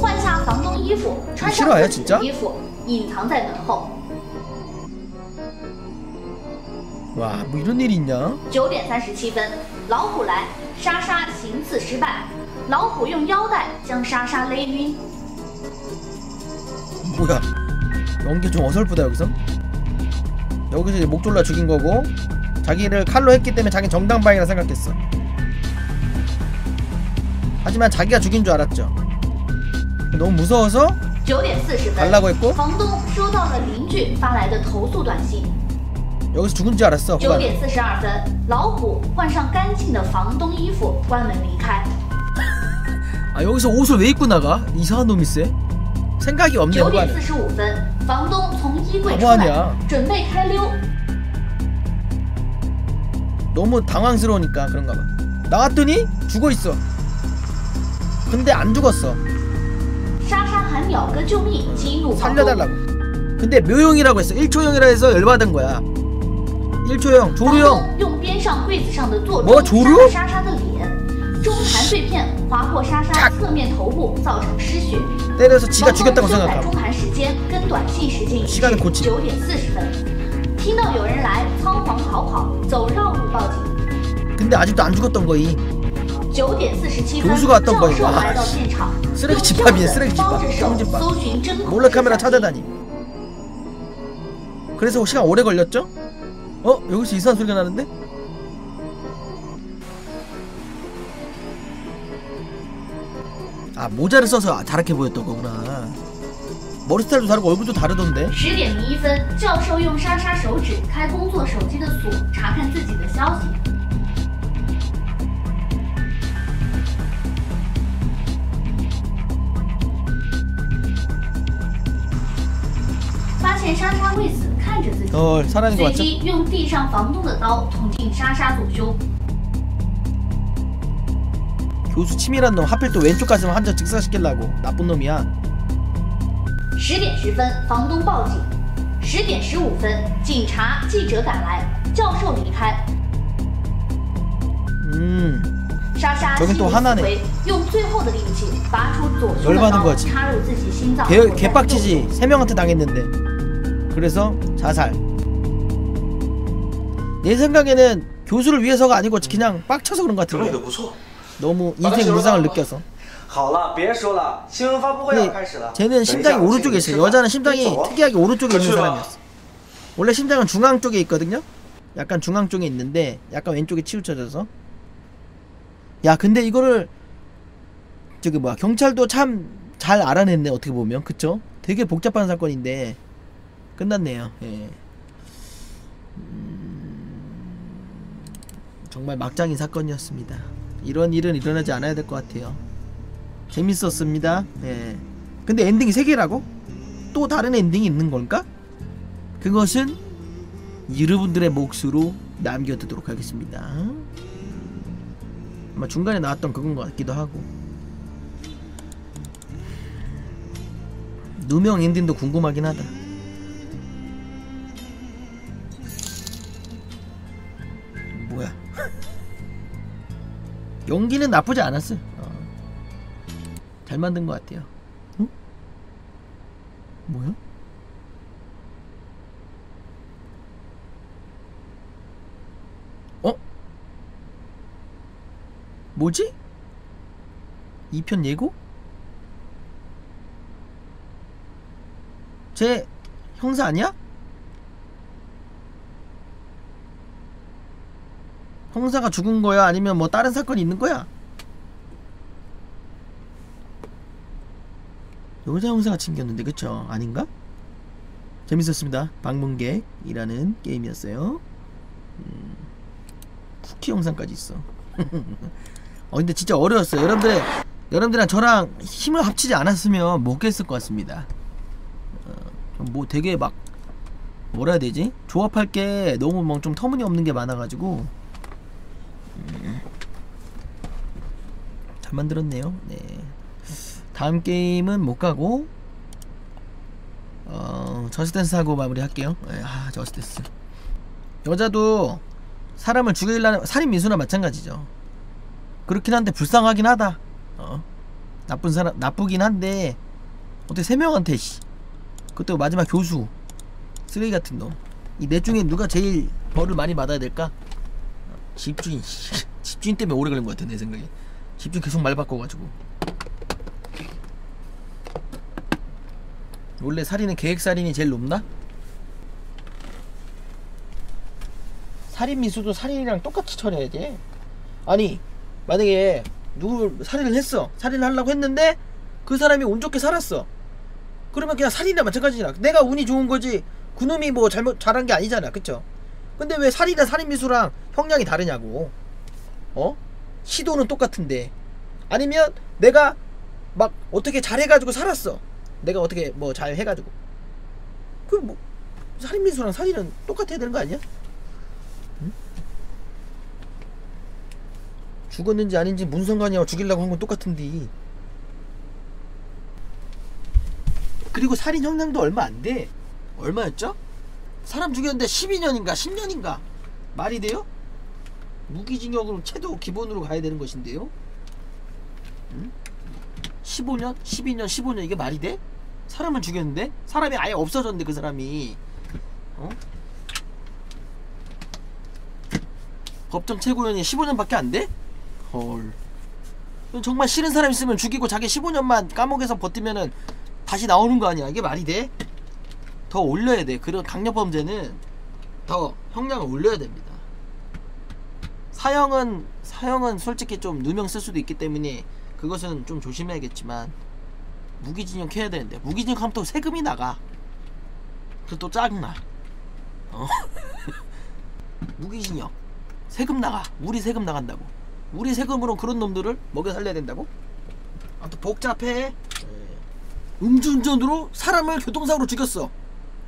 C: 换下房东衣服，穿上
A: 싫어요
C: 自己
A: 진짜
C: 的衣服，隐藏在门后。
A: 와 뭐 이런 일이 있냐
C: 九点三十七分，老虎来，莎莎行刺失败，老虎用腰带将莎莎勒晕。
A: 뭐야 연기 좀 어설프다 여기서 여기서 이제 목 졸라 죽인 거고 자기를 칼로 했기 때문에 자기는 정당방위라 생각했어 하지만 자기가 죽인 줄 알았죠 너무 무서워서
C: 九点四十分
A: 달라고했고
C: ，房东收到了邻居发来的投诉短信。
A: 여기서 죽은 줄 알았어
C: 九
A: 후반
C: 点四十二分，老虎换上干净的房东衣服，关门离开。
A: 아 여기서 옷을 왜 입고 나가? 이상한 놈이세 생각이 없네
C: 九点
A: 후반
C: 四十五分，房东从衣柜出
A: 바보아니야
C: 来，准备开溜。
A: 너무 당황스러우니까 그런가 봐 나왔더니 죽어있어 근데 안 죽었어 살려달라고 근데 묘용이라고 했어 1초형이라 해서 열받은 거야 1초형
C: 房
A: 조류형
C: 东用边上柜子上的座
A: 我
C: 钟
A: 主人
C: 杀了莎莎的脸，中弹碎片划破莎莎侧面头部，造成失血。
A: 때려서 지가 죽였다고
C: 房东修改
A: 생각하고
C: 中弹时间跟短信时间一致
A: 시간을고치
C: 九点四十分，听到有人来，仓皇逃跑，走绕路报警。
A: 근데 아직도 안 죽었던 거이
C: 九点四十七分，
A: 교수가왔던
C: 教
A: 거예요
C: 授
A: 와
C: 来到现场，
A: 쓰레기
C: 用
A: 집합이네
C: 袖子
A: 쓰레기
C: 包
A: 집합
C: 着手
A: 똥집합
C: 搜寻针孔
A: 몰래 카메라
C: 摄像机
A: 찾아다니 그래서 시간 오래 걸렸죠? 어? 여기서 이상한 소리가 나는데? 아 모자를 써서 다르게 보였던 거구나 머리 스타일도 다르고 얼굴도 다르던데
C: 十点零一分，教授用莎莎手指开工作手机的锁，查看自己的消息。 发现莎莎未死，看着自己，
A: 어 살아있는 거
C: 随
A: 맞죠?
C: 即用地上房东的刀捅进莎莎左胸。
A: 교수 치밀한 놈 하필 또 왼쪽 가슴을 한점 직사시키려고 나쁜 놈이야
C: 十点十分，房东报警。十点十五分，警察、记者赶来，教授离开。
A: 음
C: 莎莎
A: 저긴
C: 气
A: 또
C: 不
A: 하나네
C: 死回，用最后的力气拔出左胸的
A: 열받는
C: 刀，
A: 거지
C: 插入自己心脏。
A: 개, 개빡치지 세 명한테 당했는데 그래서 자살. 내 생각에는 교수를 위해서가 아니고 그냥 빡쳐서 그런 것 같은데. 너무 인생 무상을 느껴서. 쟤는 심장이 오른쪽에 있어요. 여자는 심장이 어? 특이하게 오른쪽에 있는 사람이었어. 원래 심장은 중앙 쪽에 있거든요. 약간 중앙 쪽에 있는데 약간 왼쪽에 치우쳐져서. 야 근데 이거를 저기 뭐야 경찰도 참 잘 알아냈네 어떻게 보면 그쵸? 되게 복잡한 사건인데 끝났네요 예. 음, 정말 막장인 사건이었습니다 이런 일은 일어나지 않아야 될 것 같아요 재밌었습니다 예. 근데 엔딩이 3개라고? 또 다른 엔딩이 있는 걸까? 그것은 여러분들의 몫으로 남겨두도록 하겠습니다 아마 중간에 나왔던 그건 것 같기도 하고 누명 엔딩도 궁금하긴 하다 연기는 나쁘지 않았어요 어. 잘 만든 것 같아요 응? 뭐야? 어? 뭐지? 2편 예고? 쟤 형사 아니야? 형사가 죽은 거야? 아니면 뭐 다른 사건이 있는 거야? 여자 형사가 챙겼는데 그쵸? 아닌가? 재밌었습니다. 방문객이라는 게임이었어요. 음, 쿠키 영상까지 있어. 어 근데 진짜 어려웠어요. 여러분들 여러분들이랑 저랑 힘을 합치지 않았으면 못 깼을 것 같습니다. 어, 뭐 되게 막 뭐라 해야 되지? 조합할 게 너무 뭐 좀 터무니없는 게 많아가지고 음, 잘 만들었네요. 네. 다음 게임은 못 가고 어 저스댄스 하고 마무리할게요. 네, 아 저스댄스 여자도 사람을 죽이려는 살인 미수나 마찬가지죠. 그렇긴 한데 불쌍하긴 하다. 어 나쁜 사람 나쁘긴 한데 어떻게 세 명한테 씨 그것도 마지막 교수 쓰레기 같은 놈. 이 넷 중에 누가 제일 벌을 많이 받아야 될까? 집주인 집주인 때문에 오래 걸린 것 같아 내 생각에. 집주인 계속 말 바꿔가지고. 원래 살인은 계획살인이 제일 높나? 살인 미수도 살인이랑 똑같이 처리해야지 아니 만약에 누구 살인을 했어. 살인을 하려고 했는데 그 사람이 운 좋게 살았어. 그러면 그냥 살인이나 마찬가지잖아. 내가 운이 좋은 거지. 그놈이 뭐 잘못 잘한 게 아니잖아. 그쵸? 근데 왜 살인이나 살인 미수랑 형량이 다르냐고 어? 시도는 똑같은데 아니면 내가 막 어떻게 잘해가지고 살았어 내가 어떻게 뭐 잘 해가지고 그 뭐 살인 미수랑 살인은 똑같아야 되는 거 아니야? 응? 죽었는지 아닌지 무슨 상관이야 죽이려고 한 건 똑같은데 그리고 살인 형량도 얼마 안돼 얼마였죠? 사람 죽였는데 12년인가 10년인가 말이 돼요? 무기징역으로 최도 기본으로 가야 되는 것인데요. 응? 15년, 12년, 15년 이게 말이 돼? 사람을 죽였는데 사람이 아예 없어졌는데 그 사람이 어? 법정 최고형이 15년밖에 안 돼? 헐. 정말 싫은 사람 있으면 죽이고 자기 15년만 감옥에서 버티면은 다시 나오는 거 아니야? 이게 말이 돼? 더 올려야 돼. 그런 강력 범죄는 더 형량을 올려야 됩니다. 사형은 사형은 솔직히 좀 누명 쓸 수도 있기 때문에 그것은 좀 조심해야겠지만 무기징역 해야 되는데 무기징역 하면 또 세금이 나가. 그또 짜증나. 어? 무기징역 세금 나가. 우리 세금 나간다고. 우리 세금으로 그런 놈들을 먹여 살려야 된다고? 아무튼 복잡해. 음주운전으로 사람을 교통사고로 죽였어.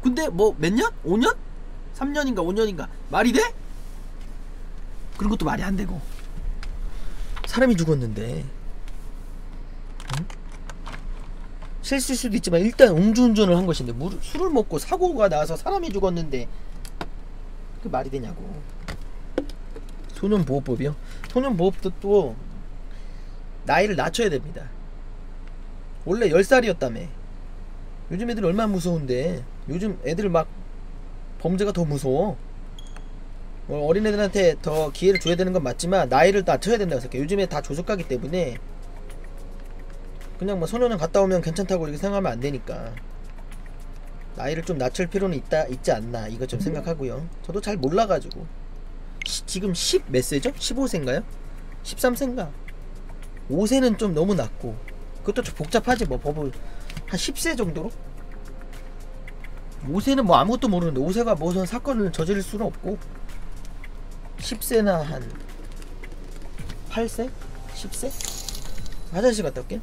A: 근데 뭐 몇 년? 5년? 3년인가 5년인가 말이 돼? 그런 것도 말이 안 되고. 사람이 죽었는데. 응? 실수일 수도 있지만 일단 음주운전을 한 것인데 물, 술을 먹고 사고가 나서 사람이 죽었는데 그 말이 되냐고. 소년보호법이요? 소년보호법도 또 나이를 낮춰야 됩니다. 원래 10살이었다며. 요즘 애들 얼마나 무서운데. 요즘 애들 막 범죄가 더 무서워 어, 어린애들한테 더 기회를 줘야 되는 건 맞지만 나이를 낮춰야 된다고 생각해 요즘에 다 조숙하기 때문에. 그냥 뭐 소년원 갔다 오면 괜찮다고 이렇게 생각하면 안 되니까. 나이를 좀 낮출 필요는 있다 있지 않나 이거 좀 생각하고요. 저도 잘 몰라가지고. 시, 지금 10 몇 세죠? 15세인가요? 13세인가? 5세는 좀 너무 낮고. 그것도 좀 복잡하지 뭐 법을. 한 10세 정도로? 5세는 뭐 아무것도 모르는데 5세가 무슨 사건을 저지를 수는 없고 10세나 한 8세? 10세? 화장실 갔다 올게